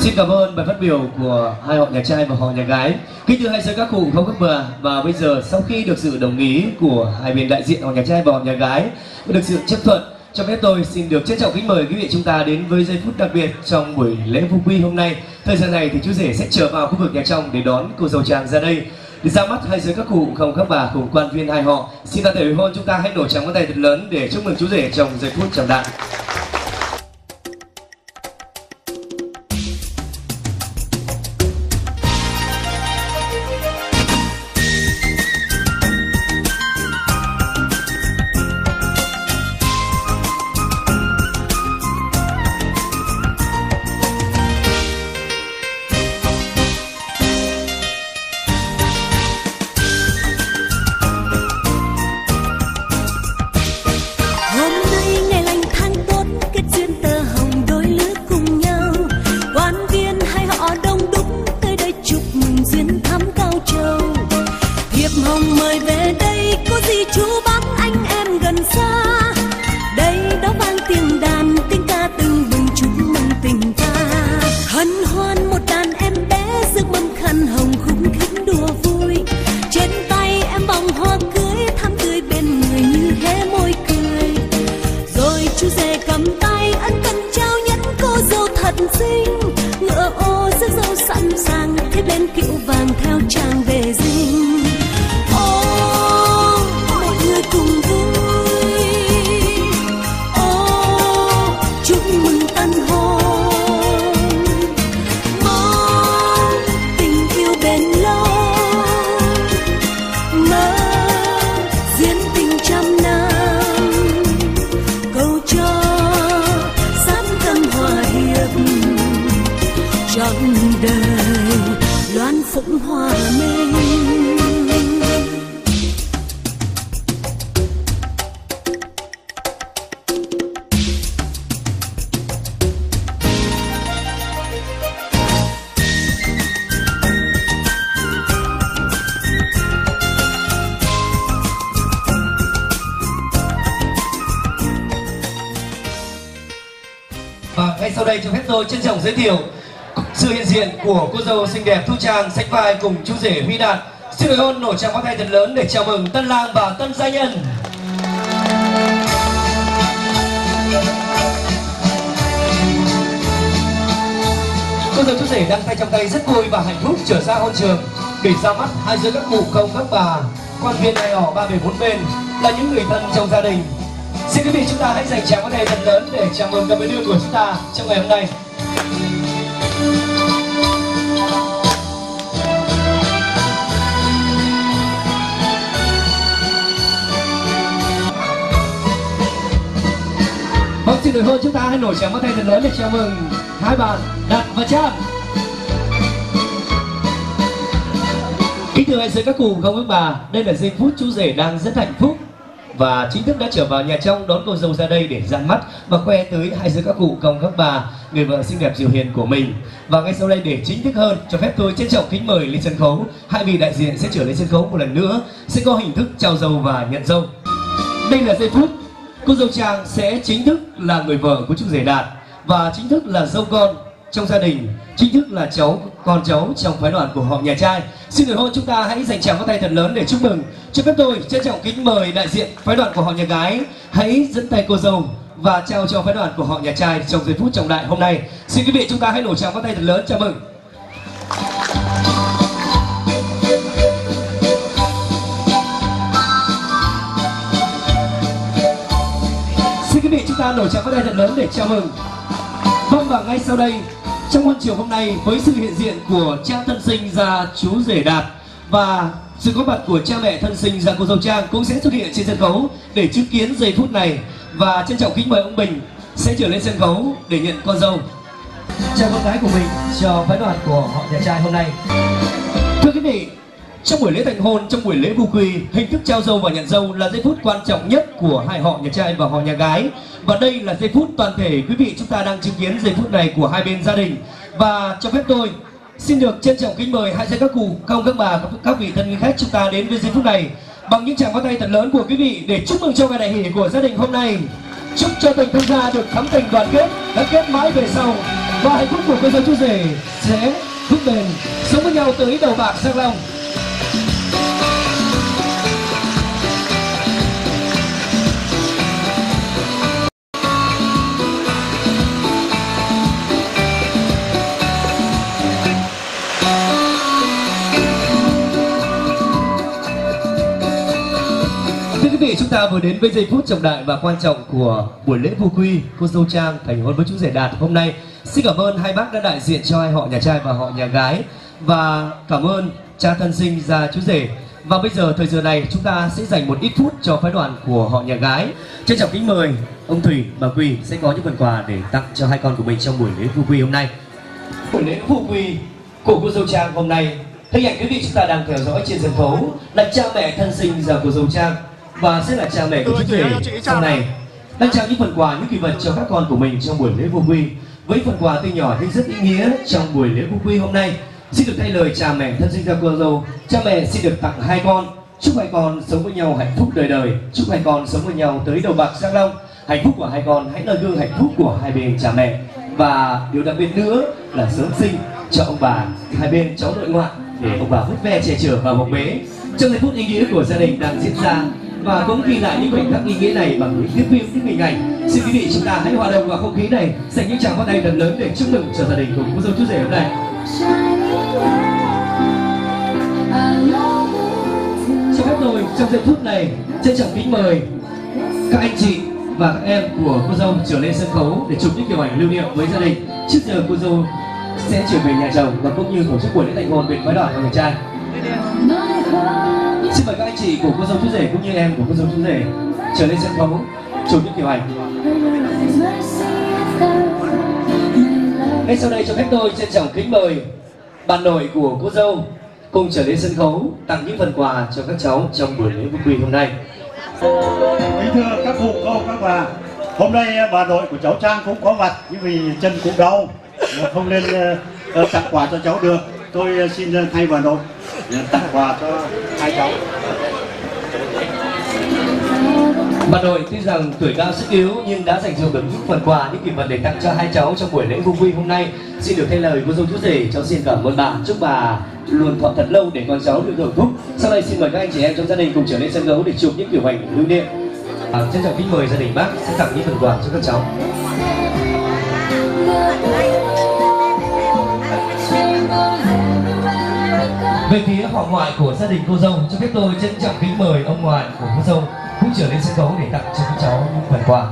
Xin cảm ơn bài phát biểu của hai họ nhà trai và họ nhà gái. Kính thưa hai giới các cụ, không các bà và bây giờ, sau khi được sự đồng ý của hai bên đại diện họ nhà trai và họ nhà gái, và được sự chấp thuận, cho phép tôi xin được trân trọng kính mời quý vị chúng ta đến với giây phút đặc biệt trong buổi lễ vu quy hôm nay. Thời gian này thì chú rể sẽ trở vào khu vực nhà trong để đón cô dâu chàng ra đây. Để ra mắt hai giới các cụ không các bà cùng quan viên hai họ. Xin ta thể hôn chúng ta hãy đổ trắng ngón tay thật lớn để chúc mừng chú rể trong giây phút trọng đại. Giới thiệu sự hiện diện của cô dâu xinh đẹp Thu Trang sách vai cùng chú rể Huy Đạt. Xin đổi hôn nổ tràng pháo tay thật lớn để chào mừng tân lang và tân gia nhân. Cô dâu chú rể đang tay trong tay rất vui và hạnh phúc trở ra hôn trường để ra mắt hai giữa các cụ công các bà, quan viên này họ ba bề bốn bên là những người thân trong gia đình Xin quý vị chúng ta hãy dành tràng pháo tay thật lớn để chào mừng cặp đôi của chúng ta trong ngày hôm nay. Vâng, xin được hơn chúng ta hãy nổi tràng pháo tay thật lớn để chào mừng hai bạn Đạt và Trang. Kính thưa hai giới các cụ không ông bà, đây là giây phút chú rể đang rất hạnh phúc. Và chính thức đã trở vào nhà trong đón cô dâu ra đây để ra mắt và khoe tới hai giữa các cụ công các bà người vợ xinh đẹp dịu hiền của mình. Và ngay sau đây để chính thức hơn cho phép tôi trân trọng kính mời lên sân khấu. Hai vị đại diện sẽ trở lên sân khấu một lần nữa sẽ có hình thức chào dâu và nhận dâu. Đây là giây phút cô dâu trang sẽ chính thức là người vợ của chú rể đạt và chính thức là dâu con trong gia đình, chính thức là cháu, con cháu trong phái đoàn của họ nhà trai. Xin người hôn chúng ta hãy dành tràng pháo tay thật lớn để chúc mừng. Cho phép tôi trân trọng kính mời đại diện phái đoàn của họ nhà gái. Hãy dẫn tay cô dâu và trao cho phái đoàn của họ nhà trai trong giây phút trọng đại hôm nay. Xin quý vị, chúng ta hãy nổ tràng pháo tay thật lớn. Chào mừng. Quý vị chúng ta nổ tràng với tay thật lớn để chào mừng. Vâng và ngay sau đây, trong hôn chiều hôm nay với sự hiện diện của cha thân sinh ra chú rể đạt và sự có mặt của cha mẹ thân sinh ra cô dâu trang cũng sẽ xuất hiện trên sân khấu để chứng kiến giây phút này và trân trọng kính mời ông Bình sẽ trở lên sân khấu để nhận con dâu. Chào con gái của mình cho phái đoàn của họ nhà trai hôm nay. Thưa quý vị trong buổi lễ thành hôn, trong buổi lễ vu quy, hình thức trao dâu và nhận dâu là giây phút quan trọng nhất của hai họ nhà trai và họ nhà gái. Và đây là giây phút toàn thể quý vị chúng ta đang chứng kiến giây phút này của hai bên gia đình. Và cho phép tôi xin được trân trọng kính mời hai gia các cụ, các ông các bà, các vị thân khách chúng ta đến với giây phút này bằng những tràng pháo tay thật lớn của quý vị để chúc mừng cho ngày đại hỷ của gia đình hôm nay. Chúc cho tình thương gia được thắm tình đoàn kết, gắn kết mãi về sau và hạnh phúc của cô dâu chú rể sẽ vững bền sống với nhau tới đầu bạc sang long. Quý vị, chúng ta vừa đến với giây phút trọng đại và quan trọng của buổi lễ vu quy cô dâu Trang thành hôn với chú rể Đạt hôm nay. Xin cảm ơn hai bác đã đại diện cho hai họ nhà trai và họ nhà gái và cảm ơn cha thân sinh ra chú rể. Và bây giờ thời giờ này chúng ta sẽ dành một ít phút cho phái đoàn của họ nhà gái. Trân trọng kính mời ông Thủy, bà Quỳ sẽ có những phần quà để tặng cho hai con của mình trong buổi lễ vu quy hôm nay. Buổi lễ vu quy của cô dâu Trang hôm nay Hình ảnh quý vị chúng ta đang theo dõi trên sân khấu là cha mẹ thân sinh ra của dâu Trang và sẽ là cha mẹ của chú rể sau này đang trao những phần quà những kỳ vật cho các con của mình trong buổi lễ vô quy. Với phần quà tuy nhỏ nhưng rất ý nghĩa trong buổi lễ vô quy hôm nay xin được thay lời cha mẹ thân sinh ra cô dâu. Cha mẹ xin được tặng hai con. Chúc hai con sống với nhau hạnh phúc đời đời. Chúc hai con sống với nhau tới đầu bạc sang long. Hạnh phúc của hai con hãy là gương hạnh phúc của hai bên cha mẹ. Và điều đặc biệt nữa là sớm sinh cho ông bà. Hai bên cháu nội ngoại để ông bà vất ve che chở và bồng bế. Trong giây phút ý nghĩa của gia đình đang diễn ra và cũng ghi lại những khoảnh khắc ý nghĩa này bằng những tiếp phim những hình ảnh. Xin quý vị chúng ta hãy hòa đồng vào không khí này, dành những tràng pháo tay thật lớn để chúc mừng cho gia đình cùng cô dâu chú rể hôm nay. Cho phép tôi trong giây phút này trân trọng kính mời các anh chị và các em của cô dâu trở lên sân khấu để chụp những kiểu ảnh lưu niệm với gia đình. Trước giờ cô dâu sẽ trở về nhà chồng và cũng như tổ chức buổi lễ thành hôn bên phái đoàn của người trai xin mời các anh chị của cô dâu chú rể cũng như em của cô dâu chú rể trở lên sân khấu chụp những kiểu ảnh. Ngay sau đây cho phép tôi trân trọng kính mời bà nội của cô dâu cùng trở lên sân khấu tặng những phần quà cho các cháu trong buổi lễ vui quỳ hôm nay. Kính thưa các cụ, cô, các bà Hôm nay à, bà nội của cháu Trang cũng có mặt Nhưng vì chân cũng đau Không nên uh, tặng quà cho cháu được. Tôi uh, xin uh, thay bà nội uh, tặng quà cho hai cháu Bà nội tuy rằng tuổi cao sức yếu nhưng đã dành dụng được những phần quà, những kỷ vật để tặng cho hai cháu trong buổi lễ vui vui hôm nay. Xin được thay lời cô dâu chú rể, cháu xin cảm ơn bà, chúc bà luôn thọ thật lâu để con cháu được hưởng phúc. Sau đây xin mời các anh chị em trong gia đình cùng trở lên sân khấu để chụp những kiểu ảnh lưu niệm. À, trân trọng kính mời gia đình bác sẽ tặng những phần quà cho các cháu. Về phía họ ngoại của gia đình cô dâu, cho phép tôi trân trọng kính mời ông ngoại của cô dâu cũng trở lên sân khấu để tặng cho các cháu những phần quà.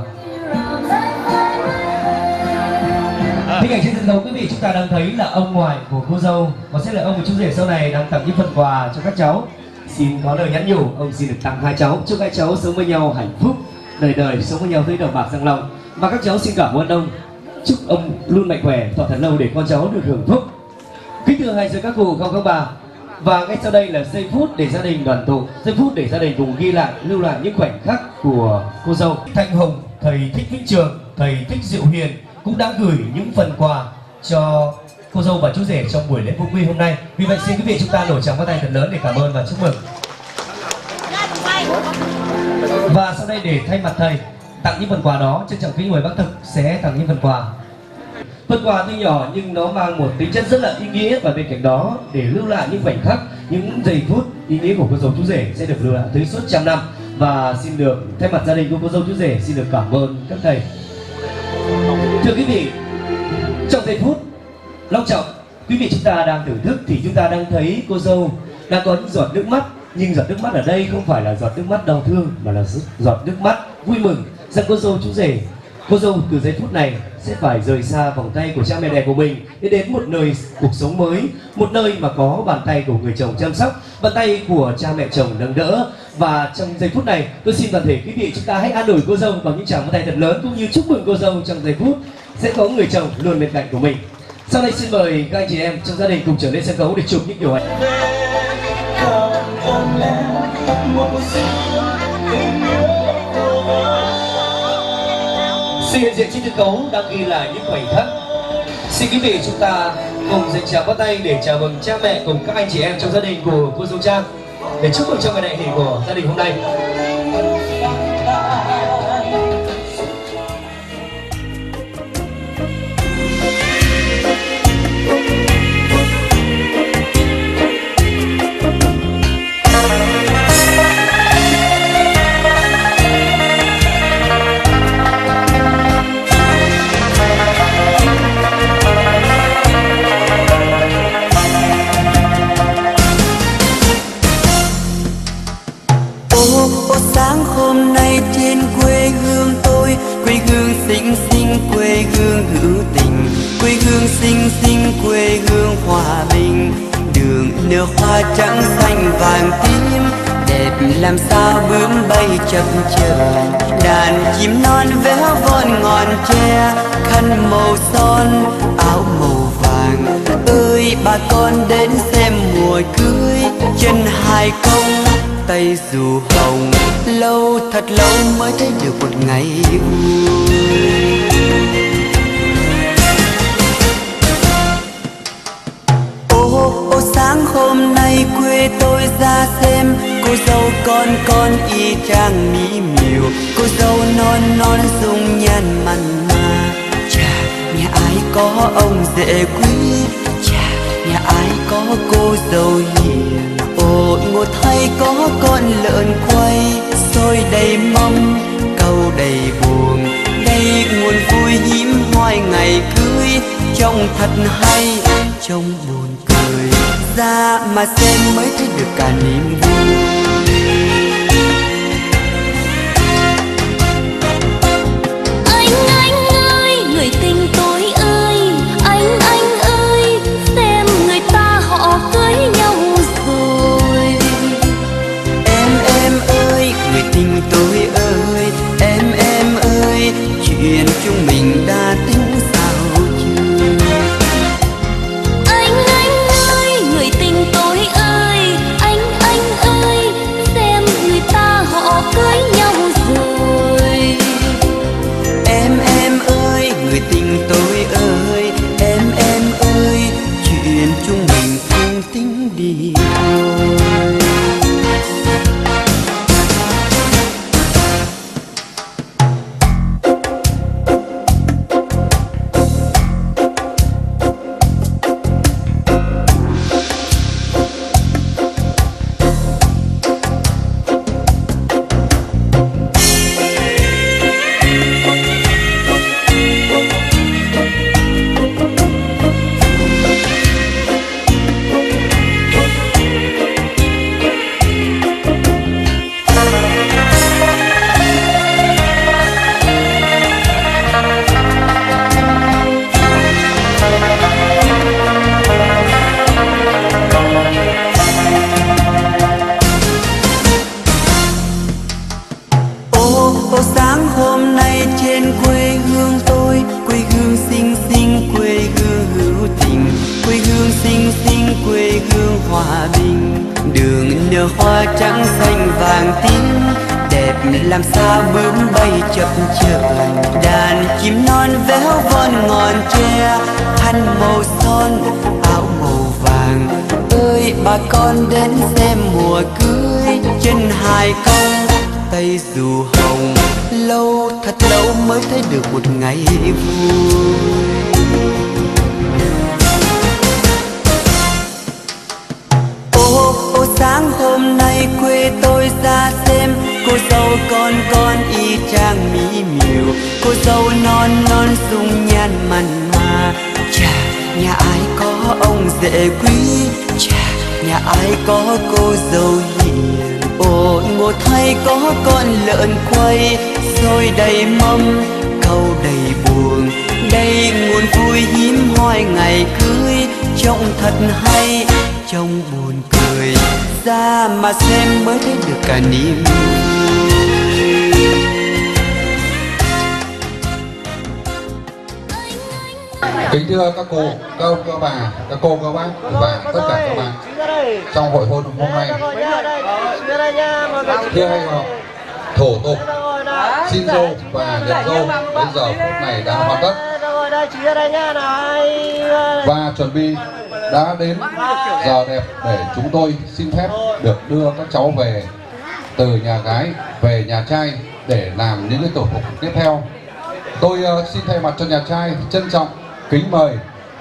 Hình ảnh trên sân khấu quý vị chúng ta đang thấy là ông ngoại của cô dâu và sẽ là ông của chú rể sau này đang tặng những phần quà cho các cháu. Xin có lời nhắn nhủ, ông xin được tặng hai cháu, chúc hai cháu sống với nhau hạnh phúc, đời đời sống với nhau tới đầu bạc răng long. Và các cháu xin cảm ơn ông, chúc ông luôn mạnh khỏe, thọ thật lâu để con cháu được hưởng phúc. Kính thưa hai giới các cụ không các bà, và ngay sau đây là giây phút để gia đình đoàn tụ, giây phút để gia đình cùng ghi lại, lưu lại những khoảnh khắc của cô dâu Thanh Hồng, thầy Thích Vĩnh Trường, thầy Thích Diệu Hiền cũng đã gửi những phần quà cho cô dâu và chú rể trong buổi lễ vui quy hôm nay. Vì vậy xin quý vị chúng ta nổi tràng pháo tay thật lớn để cảm ơn và chúc mừng. Và sau đây để thay mặt thầy tặng những phần quà đó, trân trọng kính mời bác thực sẽ tặng những phần quà Phần quà tuy nhỏ nhưng nó mang một tính chất rất là ý nghĩa và bên cạnh đó để lưu lại những khoảnh khắc, những giây phút ý nghĩa của cô dâu chú rể sẽ được lưu lại tới suốt trăm năm. Và xin được thay mặt gia đình của cô dâu chú rể xin được cảm ơn các thầy. Thưa quý vị, trong giây phút long trọng, quý vị chúng ta đang thưởng thức thì chúng ta đang thấy cô dâu đang có những giọt nước mắt. Nhưng giọt nước mắt ở đây không phải là giọt nước mắt đau thương mà là giọt nước mắt vui mừng. Rằng cô dâu chú rể cô dâu từ giây phút này sẽ phải rời xa vòng tay của cha mẹ đẻ của mình để đến một nơi cuộc sống mới, một nơi mà có bàn tay của người chồng chăm sóc, bàn tay của cha mẹ chồng nâng đỡ. Và trong giây phút này, tôi xin toàn thể quý vị chúng ta hãy an ủi cô dâu bằng những tràng tay thật lớn cũng như chúc mừng cô dâu trong giây phút sẽ có người chồng luôn bên cạnh của mình. Sau đây xin mời các anh chị em trong gia đình cùng trở lên sân khấu để chụp những điều ảnh sự hiện diện trên sân khấu đang ghi lại những khoảnh khắc xin quý vị chúng ta cùng dành tràng bắt tay để chào mừng cha mẹ cùng các anh chị em trong gia đình của cô dâu Trang để chúc mừng cho ngày đại hỷ của gia đình hôm nay. Hương xinh xinh, quê hương hữu tình Quê hương xinh xinh, quê hương hòa bình. Đường nở hoa trắng xanh vàng tím Đẹp làm sao bướm bay chậm chờn. Đàn chim non véo von ngọn tre Khăn màu son, áo màu vàng. Ơi bà con đến xem mùa cưới chân hai công tay dù hồng. Lâu thật lâu mới thấy được một ngày vui ô ô, sáng hôm nay quê tôi ra xem. Cô dâu con con y chang mỹ miều. Cô dâu non non dung nhan mặn mà. Chà, nhà ai có ông rể quý? Chà, nhà ai có cô dâu hiền ôi ngột thay có con lợn quay sôi đầy mâm câu đầy buồn. Đây nguồn vui hiếm hoài ngày cưới, trông thật hay, trông buồn cười. Ra mà xem mới thấy được cả niềm vui. Các cô, các ông, các bà, các cô, các bác và tất cả các bạn trong hội hôn hôm nay. Thưa hai họ thủ tục xin dâu và nhận dâu đến giờ phút này đã hoàn tất. Và chuẩn bị đã đến giờ đẹp để chúng tôi xin phép được đưa các cháu về từ nhà gái về nhà trai để làm những cái tổ phục tiếp theo. Tôi uh, xin thay mặt cho nhà trai trân trọng kính mời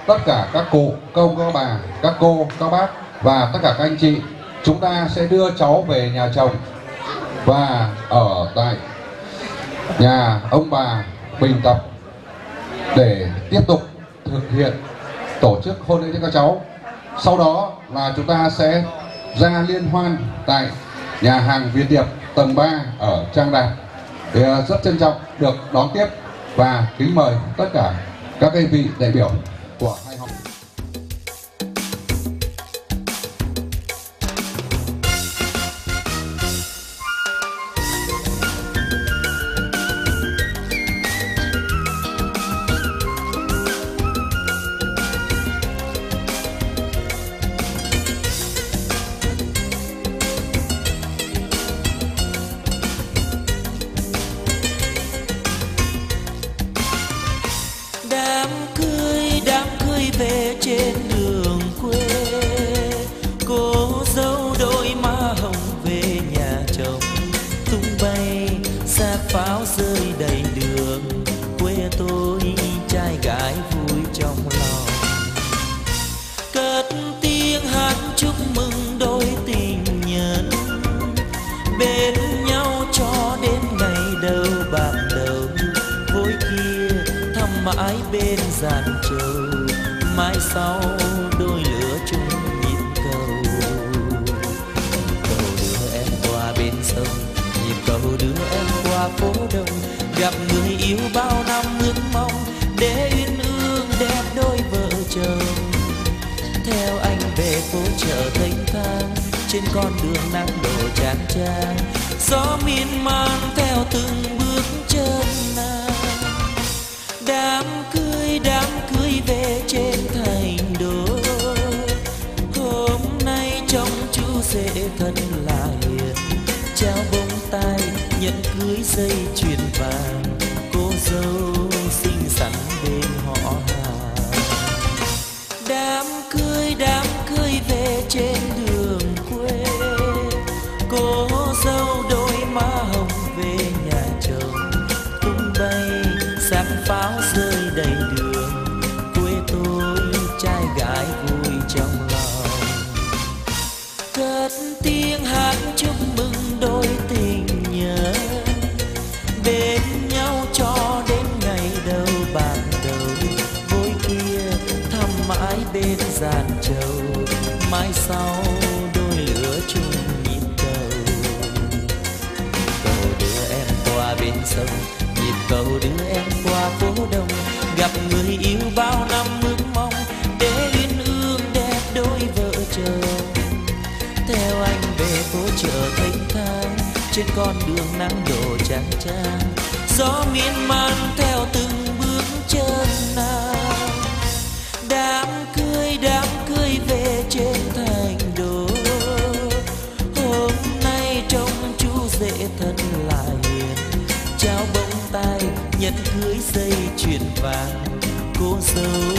tất cả các cụ, các ông, các bà, các cô, các bác và tất cả các anh chị chúng ta sẽ đưa cháu về nhà chồng và ở tại nhà ông bà Bình Tập để tiếp tục thực hiện tổ chức hôn lễ cho các cháu. Sau đó là chúng ta sẽ ra liên hoan tại nhà hàng Việt Điệp tầng 3 ở Trang Đạt. Thì à, rất trân trọng được đón tiếp và kính mời tất cả các vị đại biểu của sau đôi lửa chung nhịp cầu. Cầu đưa em qua bên sông, nhịp cầu đưa em qua phố đông. Gặp người yêu bao năm ước mong, để uyên ương đẹp đôi vợ chồng. Theo anh về phố chợ thanh thang, trên con đường nắng đổ chang chang. Gió miên man theo từng bước chân nàng đám cưới đám trao bông tai nhận cưới dây chuyền vàng. Cô dâu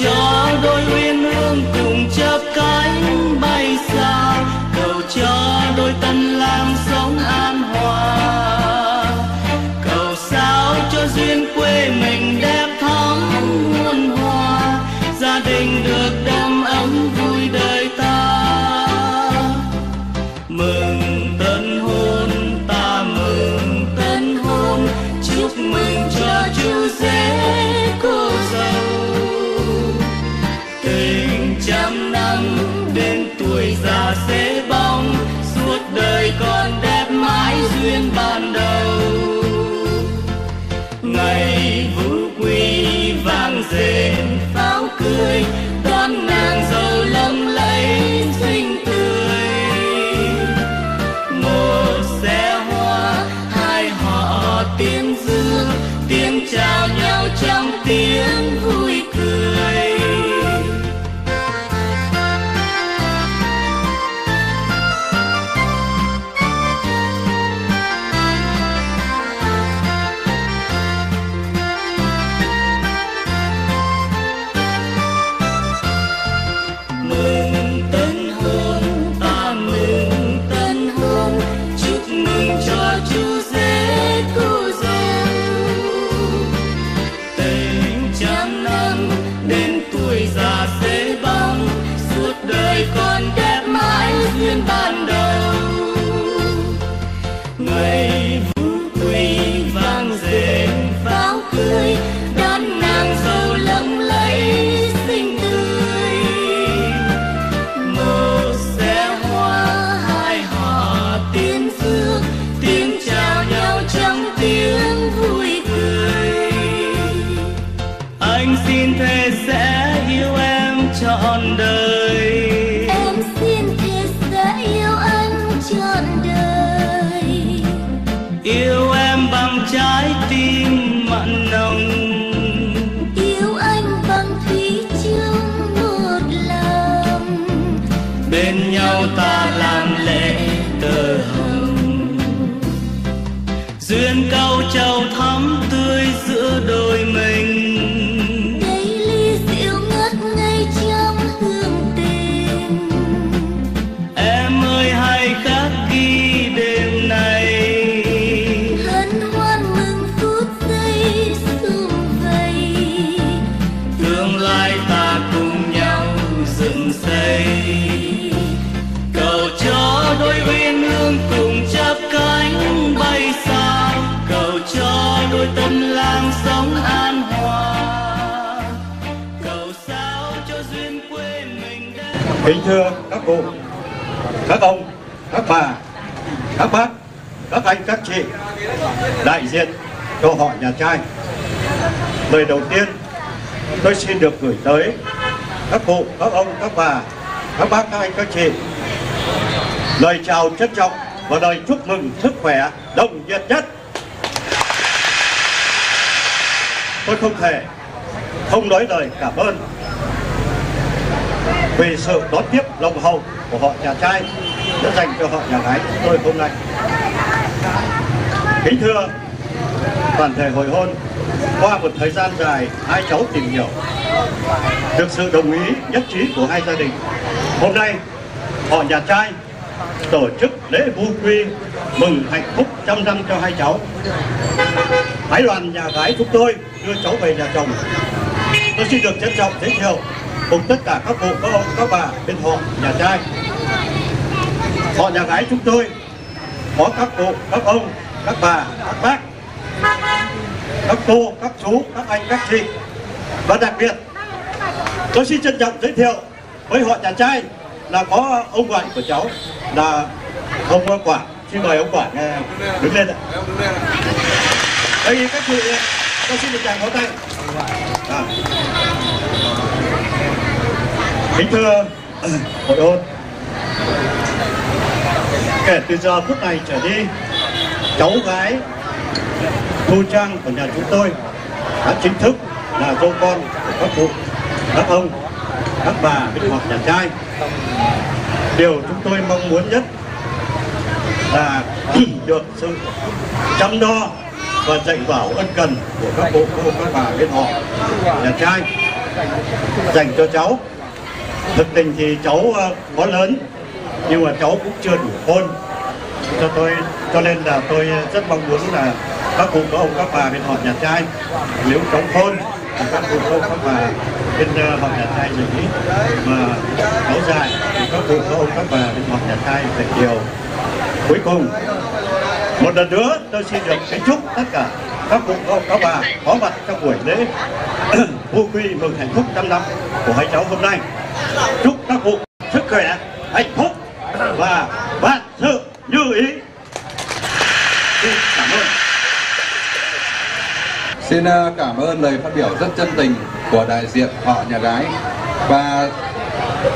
cầu fazer. Kính thưa các cụ, các ông, các bà, các bác, các anh, các chị, đại diện cho họ nhà trai, lời đầu tiên tôi xin được gửi tới các cụ, các ông, các bà, các bác, các anh, các chị. Lời chào trân trọng và lời chúc mừng sức khỏe đồng nhiệt nhất. Tôi không thể không nói lời cảm ơn về sự đón tiếp lòng hậu của họ nhà trai đã dành cho họ nhà gái chúng tôi hôm nay. Kính thưa toàn thể hội hôn, qua một thời gian dài hai cháu tìm hiểu, được sự đồng ý nhất trí của hai gia đình, hôm nay họ nhà trai tổ chức lễ vu quy mừng hạnh phúc trăm năm cho hai cháu. Phái đoàn nhà gái chúng tôi đưa cháu về nhà chồng. Tôi xin được trân trọng giới thiệu cùng tất cả các cụ, các ông, các bà bên họ nhà trai. Họ nhà gái chúng tôi có các cụ, các ông, các bà, các bác, các cô, các chú, các anh, các chị. Và đặc biệt, tôi xin trân trọng giới thiệu với họ nhà trai là có ông ngoại của cháu là ông Quả. Xin mời ông quả nghe đứng lên ạ. Đây các chị, tôi xin được chàng có tay. À. Kính thưa ờ, hội ôn kể từ giờ phút này trở đi, cháu gái Thu Trang của nhà chúng tôi đã chính thức là dâu con của các cụ, các ông, các bà bên họ nhà trai. Điều chúng tôi mong muốn nhất là được sự chăm lo và dạy bảo ân cần của các bộ cô các bà bên họ nhà trai dành cho cháu thực tình thì cháu ờ, có lớn, nhưng mà cháu cũng chưa đủ khôn. Cho tôi, cho nên là tôi rất mong muốn là các cụ, các ông, các bà bên họ nhà trai, nếu cháu khôn thì các cụ, các ông, các bà bên ờ, họ nhà trai dừng ý mà cháu dài thì các cụ, các ông, các bà bên họ nhà trai phải điều cuối cùng, một lần nữa tôi xin được kính chúc tất cả các cụ, các ông, các bà có mặt trong buổi lễ. Vui quy mừng hạnh phúc trăm năm của hai cháu hôm nay chúc các cụ sức khỏe hạnh phúc và vạn sự như ý. Xin cảm ơn. Xin ờ, cảm ơn lời phát biểu rất chân tình của đại diện họ nhà gái. Và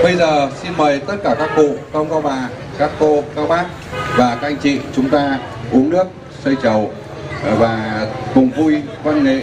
bây giờ xin mời tất cả các cụ, các ông, các bà, các cô, các bác và các anh chị chúng ta uống nước, xây chầu và cùng vui văn nghệ.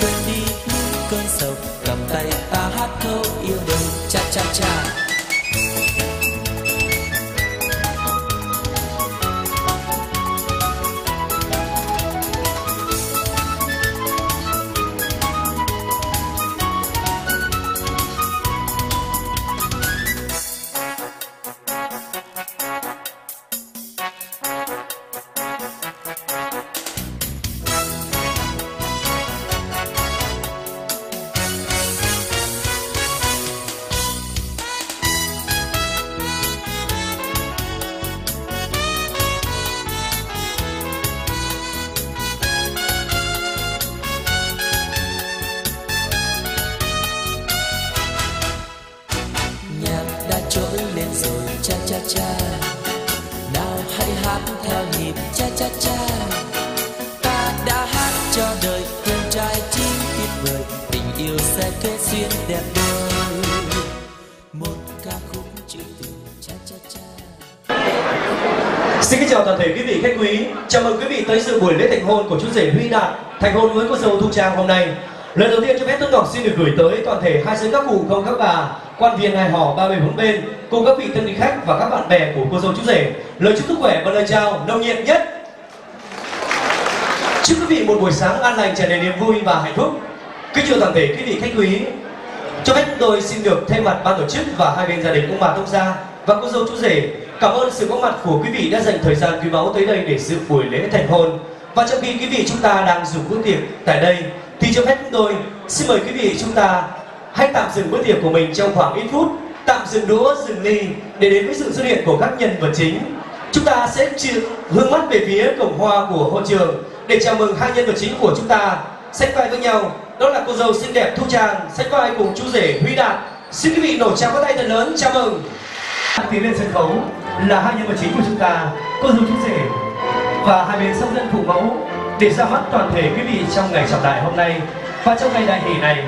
Quên đi những cơn sầu. Cầm tay ta hát câu yêu đời cha cha cha. Trang hôm nay. Lần đầu tiên cho phép Tuấn Ngọc xin được gửi tới toàn thể hai giới các cụ không các bà, quan viên hài họ ba bên bốn bên, cùng các vị thân vị khách và các bạn bè của cô dâu chú rể lời chúc sức khỏe và lời chào nồng nhiệt nhất. Chúc quý vị một buổi sáng an lành tràn đầy niềm vui và hạnh phúc. Kính chào toàn thể quý vị khách quý. Cho phép chúng tôi xin được thay mặt ban tổ chức và hai bên gia đình ông bà thông gia và cô dâu chú rể cảm ơn sự có mặt của quý vị đã dành thời gian quý báu tới đây để dự buổi lễ thành hôn. Và trong khi quý vị chúng ta đang dùng bữa tiệc tại đây thì cho phép chúng tôi xin mời quý vị chúng ta hãy tạm dừng bữa tiệc của mình trong khoảng ít phút, tạm dừng đũa, dừng ly để đến với sự xuất hiện của các nhân vật chính. Chúng ta sẽ hướng mắt về phía cổng hoa của hội trường để chào mừng hai nhân vật chính của chúng ta sách vai với nhau. Đó là cô dâu xinh đẹp Thu Trang sách vai cùng chú rể Huy Đạt. Xin quý vị nổ tràng có tay thật lớn chào mừng. Tiến lên sân khấu là hai nhân vật chính của chúng ta, cô dâu chú rể và hai bên sông dân phụ mẫu để ra mắt toàn thể quý vị trong ngày trọng đại hôm nay. Và trong ngày đại hỷ này,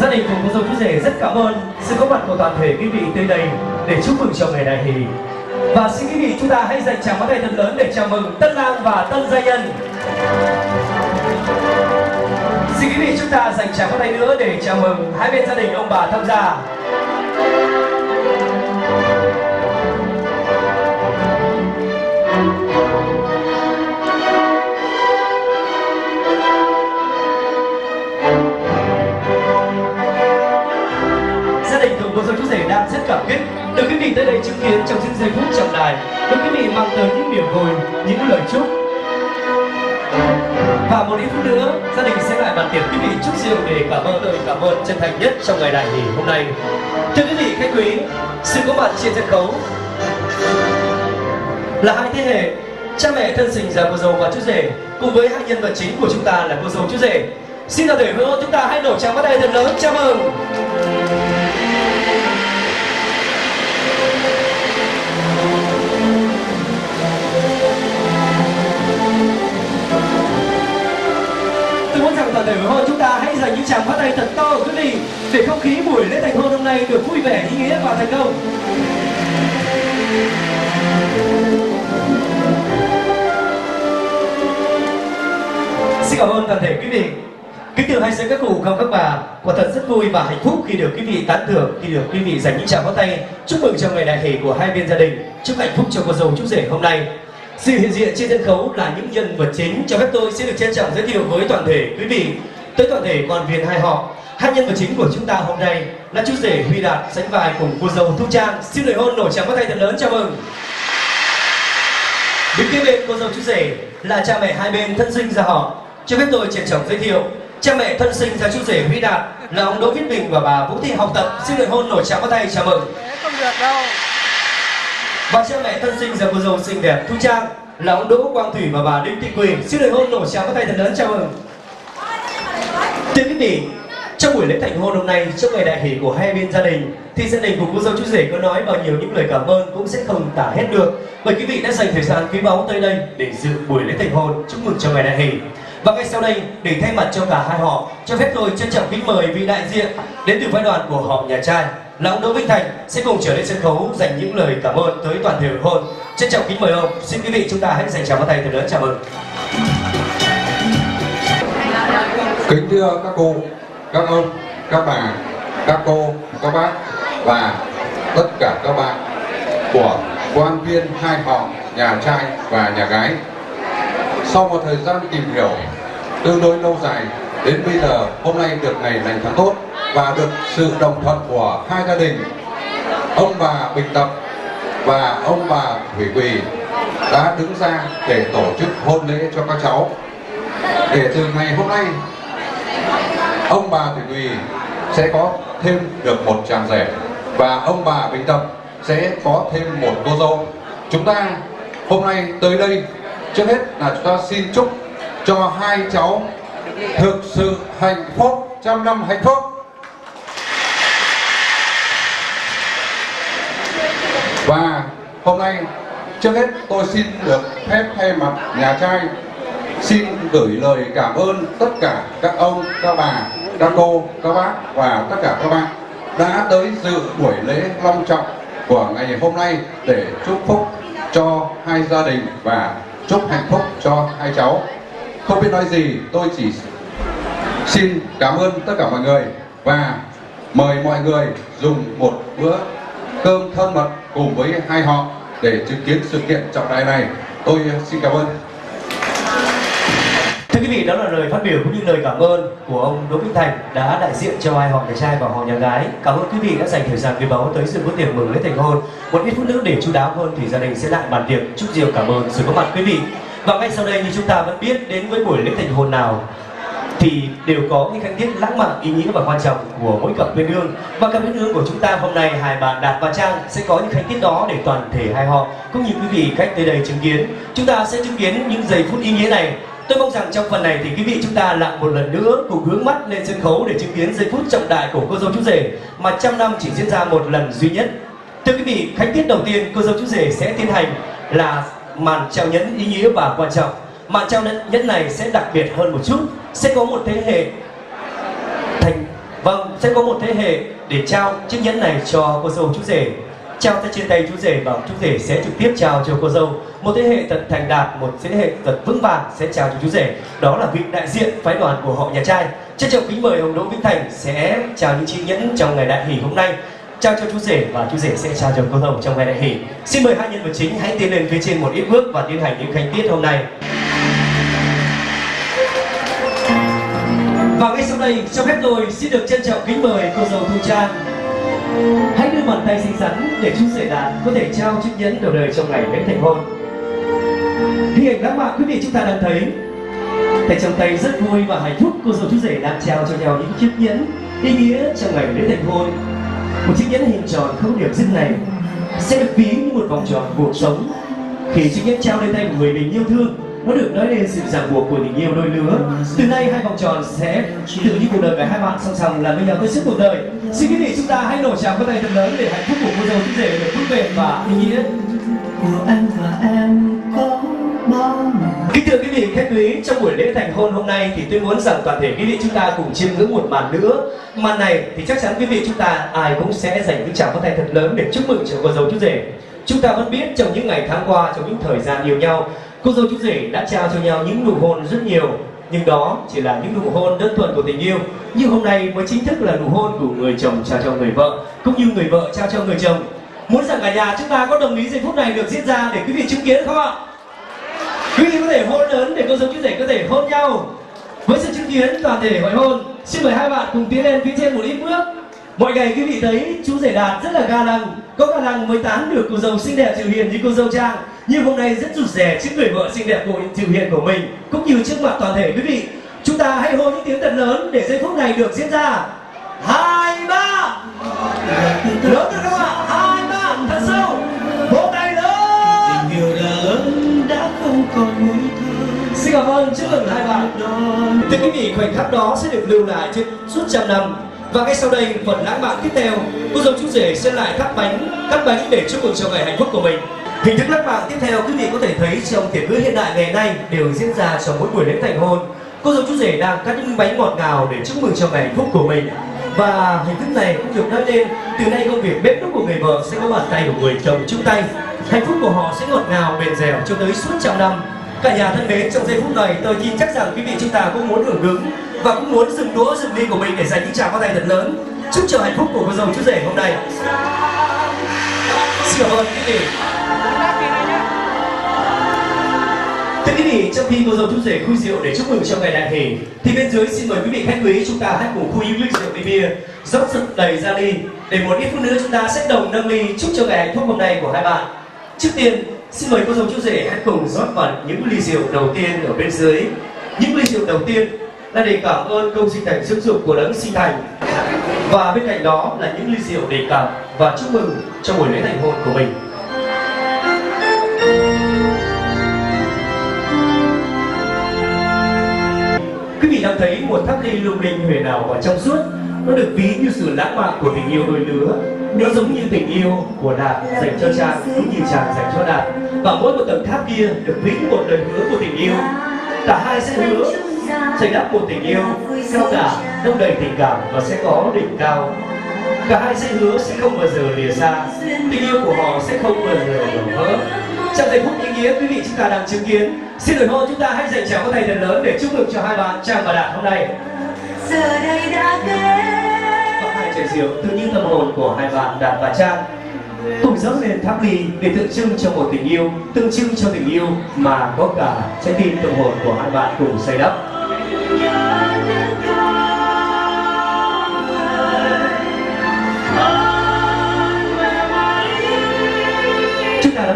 gia đình cùng cô dâu chú rể rất cảm ơn sự có mặt của toàn thể quý vị tới đây để chúc mừng trong ngày đại hỷ. Và xin quý vị chúng ta hãy dành tràng pháo tay thật lớn để chào mừng tân lang và tân gia nhân. Xin quý vị chúng ta dành tràng pháo tay nữa để chào mừng hai bên gia đình ông bà tham gia. Cảm kích. Được quý vị tới đây chứng kiến trong những giây phút trọng đại. Được quý vị mang tới những niềm vui, những lời chúc. Và một ít phút nữa, gia đình sẽ lại bàn tiệc quý vị chúc rượu để cảm ơn lời cảm ơn chân thành nhất trong ngày đại nghỉ hôm nay. Thưa quý vị, khách quý sự có mặt trên sân khấu. Là hai thế hệ, cha mẹ thân sinh ra cô dâu và chú rể, cùng với hai nhân vật chính của chúng ta là cô dâu chú rể. Xin toàn thể với chúng ta hãy nổ tràng bắt tay thật lớn, chào mừng. Tôi toàn thể hội chúng ta hãy dành những tràng phát tay thật to quý vị để không khí buổi lễ thành hôn hôm nay được vui vẻ ý nghĩa và thành công Xin cảm ơn toàn thể quý vị. Kính thưa hai sư các cụ không các bà, quả thật rất vui và hạnh phúc khi được quý vị tán thưởng, khi được quý vị dành những tràng pháo tay chúc mừng cho ngày đại hỷ của hai bên gia đình, chúc hạnh phúc cho cô dâu chú rể hôm nay. Sự hiện diện trên sân khấu là những nhân vật chính cho phép tôi sẽ được trân trọng giới thiệu với toàn thể quý vị, tới toàn thể đoàn viên hai họ. Hai nhân vật chính của chúng ta hôm nay là chú rể Huy Đạt sánh vai cùng cô dâu Thu Trang. Xin lời hôn nổi tràng có tay thật lớn chào mừng. Đứng kế bên cô dâu chú rể là cha mẹ hai bên thân sinh ra họ. Cho phép tôi trân trọng giới thiệu cha mẹ thân sinh ra chú rể Huy Đạt là ông Đỗ Viết Bình và bà Vũ Thị Học Tập. Xin lời hôn nổi tràng có tay chào mừng. Không được đâu và cha mẹ thân sinh giờ cô dâu xinh đẹp thu trang là ông đỗ quang thủy và bà đinh thị quỳnh. Xin lời hôn nổ chào các tay thật lớn, chào mừng. Thưa quý vị, trong buổi lễ thành hôn hôm nay trong ngày đại hỷ của hai bên gia đình, thì gia đình của cô dâu chú rể có nói bao nhiêu những lời cảm ơn cũng sẽ không tả hết được. Bởi quý vị đã dành thời gian quý báu tới đây để dự buổi lễ thành hôn. Chúc mừng cho ngày đại hỷ. Và ngay sau đây, để thay mặt cho cả hai họ, cho phép tôi trân trọng kính mời vị đại diện đến từ phái đoàn của họ nhà trai là ông Đỗ Vinh Thành sẽ cùng trở lên sân khấu dành những lời cảm ơn tới toàn thể hội hôn. Trân trọng kính mời ông. Xin quý vị chúng ta hãy dành tràng pháo tay thật lớn chào mừng. Kính thưa các cô các ông, các bà, các cô, các bác và tất cả các bạn của quan viên hai họ, nhà trai và nhà gái. Sau một thời gian tìm hiểu tương đối lâu dài đến bây giờ, hôm nay được ngày lành tháng tốt và được sự đồng thuận của hai gia đình, ông bà bình tập và ông bà thủy quỳ đã đứng ra để tổ chức hôn lễ cho các cháu. Để từ ngày hôm nay, ông bà thủy quỳ sẽ có thêm được một chàng rể và ông bà bình tập sẽ có thêm một cô dâu. Chúng ta hôm nay tới đây, trước hết là chúng ta xin chúc cho hai cháu thực sự hạnh phúc trăm năm hạnh phúc. Và hôm nay, trước hết tôi xin được phép thay mặt nhà trai, xin gửi lời cảm ơn tất cả các ông, các bà, các cô, các bác và tất cả các bạn đã tới dự buổi lễ long trọng của ngày hôm nay để chúc phúc cho hai gia đình và chúc hạnh phúc cho hai cháu. Không biết nói gì, tôi chỉ xin cảm ơn tất cả mọi người và mời mọi người dùng một bữa cơm thân mật cùng với hai họ để chứng kiến sự kiện trọng đại này tôi xin cảm ơn Thưa quý vị, đó là lời phát biểu cũng như lời cảm ơn của ông Đỗ Vĩnh Thành đã đại diện cho hai họ nhà trai và họ nhà gái. Cảm ơn quý vị đã dành thời gian quý báu tới dự bữa tiệc mừng lễ thành hôn. Một ít phút nữa để chú đáo hơn thì gia đình sẽ lại bàn tiệc chúc rượu cảm ơn sự có mặt quý vị. Và ngay sau đây như chúng ta vẫn biết đến với buổi lễ thành hôn nào thì đều có những khánh tiết lãng mạn ý nghĩa và quan trọng của mỗi cặp bên hương và cặp bên hương của chúng ta hôm nay hai bạn đạt và trang sẽ có những khánh tiết đó để toàn thể hai họ cũng như quý vị khách tới đây chứng kiến chúng ta sẽ chứng kiến những giây phút ý nghĩa này Tôi mong rằng trong phần này thì quý vị chúng ta lại một lần nữa cùng hướng mắt lên sân khấu để chứng kiến giây phút trọng đại của cô dâu chú rể mà trăm năm chỉ diễn ra một lần duy nhất. Thưa quý vị, khánh tiết đầu tiên cô dâu chú rể sẽ tiến hành là màn trao nhẫn ý nghĩa và quan trọng. Màn trao nhẫn này sẽ đặc biệt hơn một chút, sẽ có một thế hệ thành vâng sẽ có một thế hệ để trao chiếc nhẫn này cho cô dâu chú rể. Trao tay trên tay chú rể và chú rể sẽ trực tiếp trao cho cô dâu. Một thế hệ thật thành đạt, một thế hệ thật vững vàng sẽ trao cho chú rể. Đó là vị đại diện phái đoàn của họ nhà trai. Trân trọng kính mời ông đỗ vĩnh thành sẽ chào những chiếc nhẫn trong ngày đại hỷ hôm nay. Trao cho chú rể và chú rể sẽ trao cho cô dâu trong ngày đại hỷ. Xin mời hai nhân vật chính hãy tiến lên phía trên một ít bước và tiến hành những khánh tiết hôm nay. Đây cho phép tôi xin được trân trọng kính mời cô dâu thu trang. Hãy đưa bàn tay xinh xắn để chú rể đạt có thể trao chiếc nhẫn đầu đời trong ngày lễ thành hôn. Hình ảnh lãng mạn quý vị chúng ta đang thấy. Tay trong tay rất vui và hạnh phúc cô dâu chú rể đang trao cho nhau những chiếc nhẫn ý nghĩa trong ngày lễ thành hôn. Một chiếc nhẫn hình tròn không điểm dứt này sẽ được ví như một vòng tròn cuộc sống. Khi chiếc nhẫn trao lên tay của người mình yêu thương nó được nói lên sự ràng buộc của tình yêu đôi lứa từ nay hai vòng tròn sẽ tự như cuộc đời cả hai bạn song song làm với nhau tới suốt cuộc đời xin quý vị chúng ta hãy nổ tràng có tay thật lớn để hạnh phúc của cô dâu chú rể được vui vẻ và ý nghĩa của anh và em có bao Kính thưa quý vị khách quý, trong buổi lễ thành hôn hôm nay thì tôi muốn rằng toàn thể quý vị chúng ta cùng chiêm ngưỡng một màn nữa. Màn này thì chắc chắn quý vị chúng ta ai cũng sẽ dành những tràng pháo tay thật lớn để chúc mừng cho cô dâu chú rể. Chúng ta vẫn biết trong những ngày tháng qua, trong những thời gian yêu nhau, cô dâu chú rể đã trao cho nhau những nụ hôn rất nhiều, nhưng đó chỉ là những nụ hôn đơn thuần của tình yêu. Nhưng hôm nay mới chính thức là nụ hôn của người chồng trao cho người vợ, cũng như người vợ trao cho người chồng. Muốn rằng cả nhà chúng ta có đồng ý giây phút này được diễn ra để quý vị chứng kiến không ạ? Quý vị có thể hôn lớn để cô dâu chú rể có thể hôn nhau. Với sự chứng kiến toàn thể hội hôn, xin mời hai bạn cùng tiến lên phía trên một ít bước. Mọi ngày quý vị thấy chú rể đạt rất là ga lăng, có khả năng mới tán được cô dâu xinh đẹp dịu hiền như cô dâu trang nhưng hôm nay rất rụt rè trước người vợ xinh đẹp của Thiệu hiện của mình cũng như trước mặt toàn thể quý vị. Chúng ta hãy hô những tiếng thật lớn để giây phút này được diễn ra. Hai ba. Lớn được không ạ? Hai ba. Thật sâu. Vỗ tay lớn. Tình yêu đã lớn đã không còn mũi xin cảm ơn chất lượng hai bạn. Thưa quý vị khoảnh khắc đó sẽ được lưu lại trên suốt trăm năm. Và ngay sau đây phần lãng mạn tiếp theo cô dâu chú rể sẽ lại cắt bánh cắt bánh để chúc mừng cho ngày hạnh phúc của mình hình thức lãng mạn tiếp theo quý vị có thể thấy trong tiệc cưới hiện đại ngày nay đều diễn ra trong mỗi buổi lễ thành hôn. Cô dâu chú rể đang cắt những bánh ngọt ngào để chúc mừng cho ngày hạnh phúc của mình. Và hình thức này cũng được nói lên, từ nay công việc bếp núc của người vợ sẽ có bàn tay của người chồng chung tay. Hạnh phúc của họ sẽ ngọt ngào, bền dẻo cho tới suốt trăm năm. Cả nhà thân mến, trong giây phút này, tôi tin chắc rằng quý vị chúng ta cũng muốn hưởng ứng và cũng muốn dừng đũa, dừng ly của mình để dành những tràng pháo tay thật lớn. Chúc chờ hạnh phúc của cô dâu chú rể hôm nay. Xin cảm ơn quý vị. Thưa quý vị, trong khi cô dâu chú rể khui rượu để chúc mừng cho ngày đại hỷ, thì bên dưới xin mời quý vị khách quý chúng ta hãy cùng khui những ly rượu bia rót thật đầy ra ly để một ít phút nữa chúng ta sẽ đồng nâng ly chúc cho ngày hạnh phúc hôm nay của hai bạn. Trước tiên, xin mời cô dâu chú rể hãy cùng rót vào những ly rượu đầu tiên ở bên dưới. Những ly rượu đầu tiên là để cảm ơn công sinh thành dưỡng dục của đấng sinh thành và bên cạnh đó là những ly rượu để cảm và chúc mừng cho buổi lễ thành hôn của mình. Quý vị đang thấy một tháp ly lung linh huyền ảo và trong suốt. Nó được ví như sự lãng mạn của tình yêu đôi lứa. Nó giống như tình yêu của đạt dành cho trang cũng như chàng dành cho đạt và mỗi một tầng tháp kia được ví như một lời hứa của tình yêu. Cả hai sẽ hứa xây đắp một tình yêu cao cả đông đầy tình cảm và sẽ có đỉnh cao. Cả hai sẽ hứa sẽ không bao giờ lìa xa. Tình yêu của họ sẽ không bao giờ đổ vỡ trong giây phút ý nghĩa quý vị chúng ta đang chứng kiến xin đổi hôn chúng ta hãy dành tràng có tay thật lớn để chúc mừng cho hai bạn trang và đạt hôm nay. Giờ đây đã kết hai chai rượu tự như tâm hồn của hai bạn đạt và trang. Cùng dâng lên tháp ly để tượng trưng cho một tình yêu tượng trưng cho tình yêu mà có cả trái tim tâm hồn của hai bạn cùng xây đắp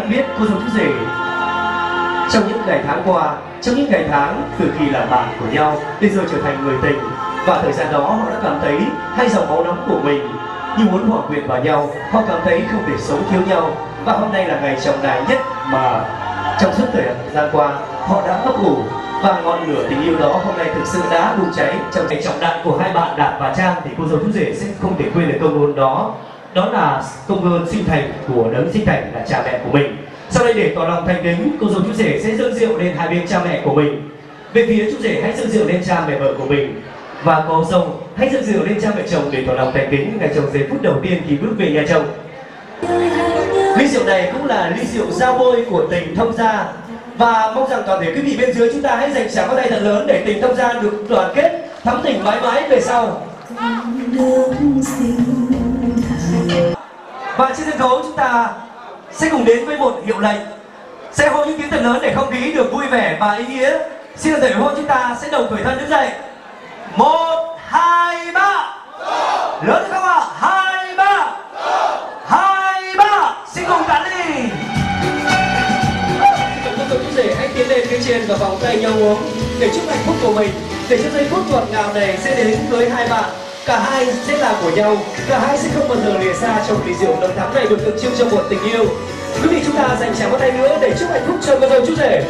chúng biết cô dâu chú rể trong những ngày tháng qua, trong những ngày tháng từ khi là bạn của nhau đến giờ trở thành người tình, và thời gian đó họ đã cảm thấy hai dòng máu nóng của mình. Như muốn hòa quyện vào nhau, họ cảm thấy không thể sống thiếu nhau. Và hôm nay là ngày trọng đại nhất mà trong suốt thời gian qua, họ đã ấp ủ. Và ngọn lửa tình yêu đó hôm nay thực sự đã bùng cháy trong ngày trọng đại của hai bạn đạt và trang thì cô dâu chú rể sẽ không thể quên được công ơn đó đó là công ơn sinh thành của đấng sinh thành là cha mẹ của mình. Sau đây để tỏ lòng thành kính, cô dâu chú rể sẽ dâng rượu lên hai bên cha mẹ của mình. Về phía chú rể, hãy dâng rượu lên cha mẹ vợ của mình. Và cô dâu, hãy dâng rượu lên cha mẹ chồng để tỏ lòng thành kính. Ngày chồng giây phút đầu tiên khi bước về nhà chồng. Ly rượu này cũng là ly rượu giao bôi của tình thông gia. Và mong rằng toàn thể quý vị bên dưới chúng ta hãy dành tràng có tay thật lớn để tình thông gia được đoàn kết, thắm tình mãi mãi về sau và trên sân khấu chúng ta sẽ cùng đến với một hiệu lệnh. Sẽ hô những tiếng thật lớn để không khí được vui vẻ và ý nghĩa. Xin được thể hô chúng ta sẽ đồng tuổi thân đứng dậy. Một, hai, ba. Lớn không ạ? Hai, ba. Hai, ba. Xin cùng cắn đi. Hãy tiến lên phía trên và vòng tay nhau uống. Để chúc hạnh phúc của mình. Để cho giây phút ngọt ngào này sẽ đến với hai bạn cả hai sẽ là của nhau. Cả hai sẽ không bao giờ lìa xa trong kỳ rượu đồng thắm này được tượng trưng cho một tình yêu. Quý vị chúng ta dành tràng một tay nữa để chúc hạnh phúc cho cô dâu chú rể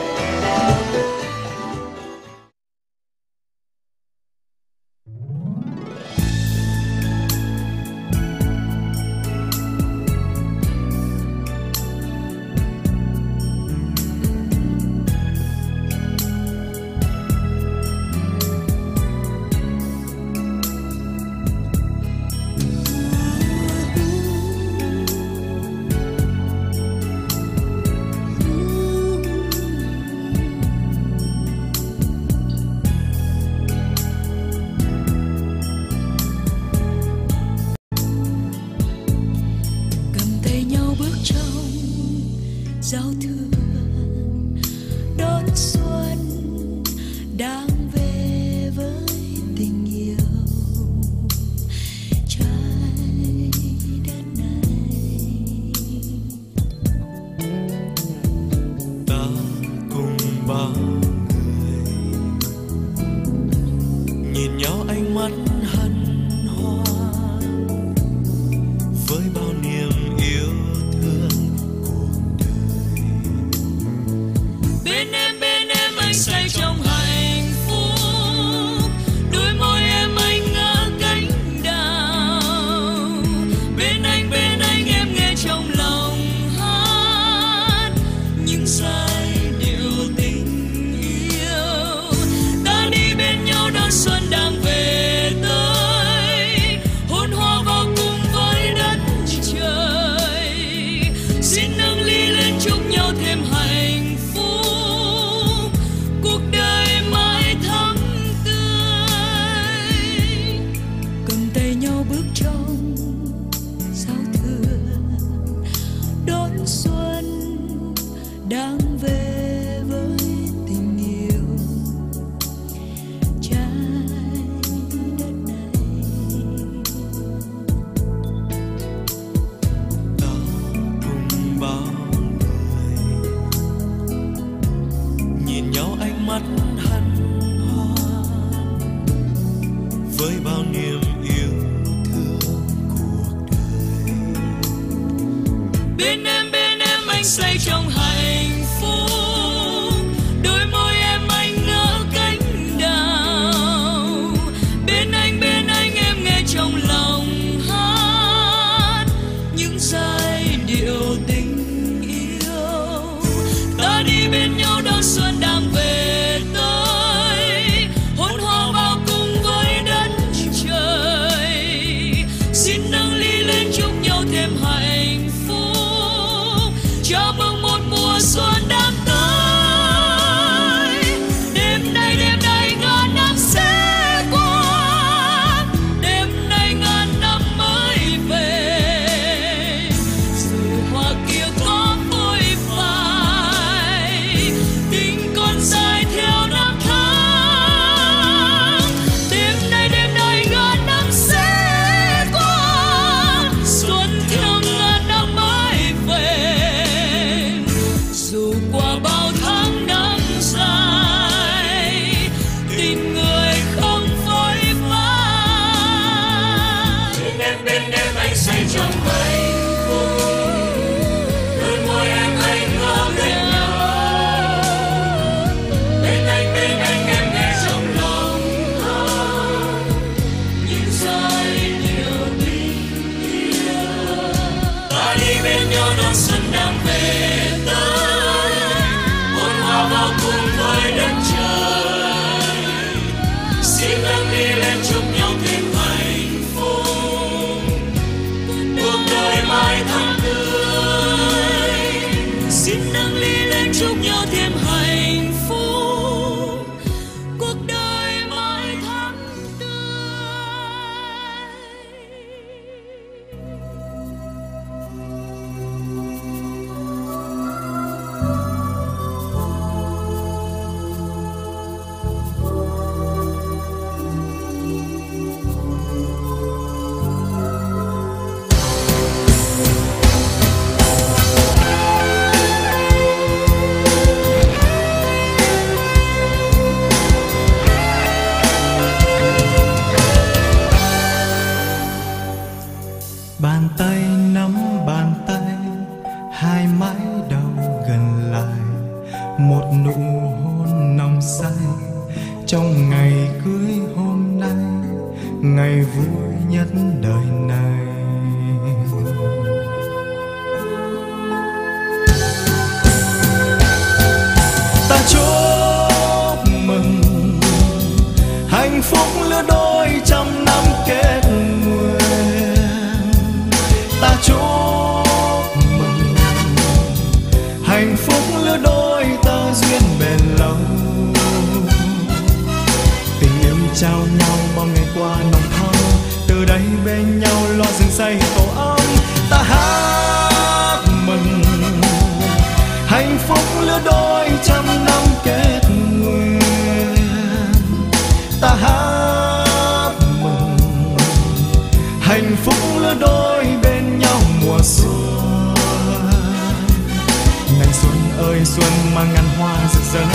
xuân mang ngàn hoa rực rỡ.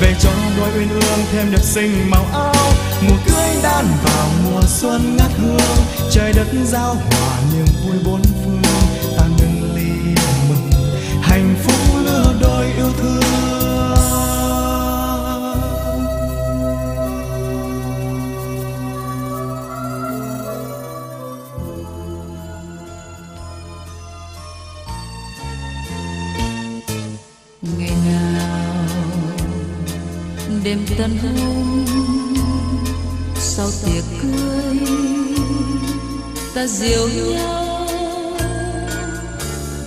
Về cho đôi uyên ương thêm đẹp xinh màu áo. Mùa cưới đan vào mùa xuân ngát hương. Trời đất giao hòa niềm vui bốn phương. Ta nâng ly mừng, hạnh phúc lứa đôi yêu thương. tận hôn sau tiệc cưới, ta diều nhau,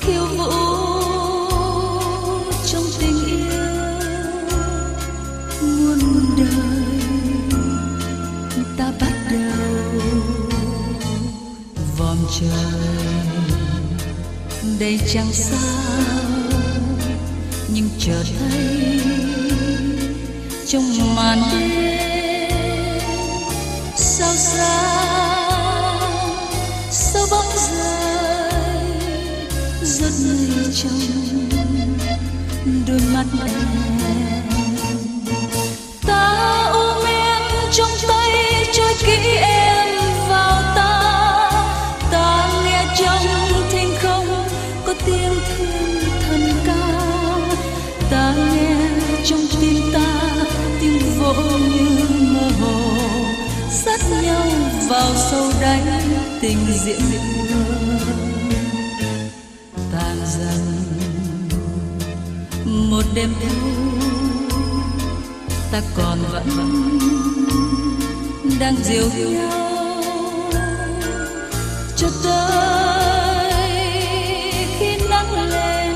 khiêu vũ trong tình yêu. Muôn đời ta bắt đầu vòm trời. Đây chẳng sao, nhưng chờ thành màn đêm sao sáng sao bóng dài, rất người trong đôi mắt em vào sâu đáy tình diễn. Hương tan dần một đêm thu, ta còn vẫn đang diều nhau. Cho tới khi nắng lên,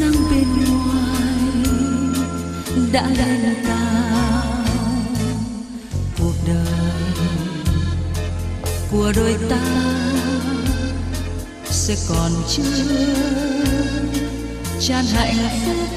nắng bên ngoài đã lên của đôi ta sẽ còn chưa tràn hạnh phúc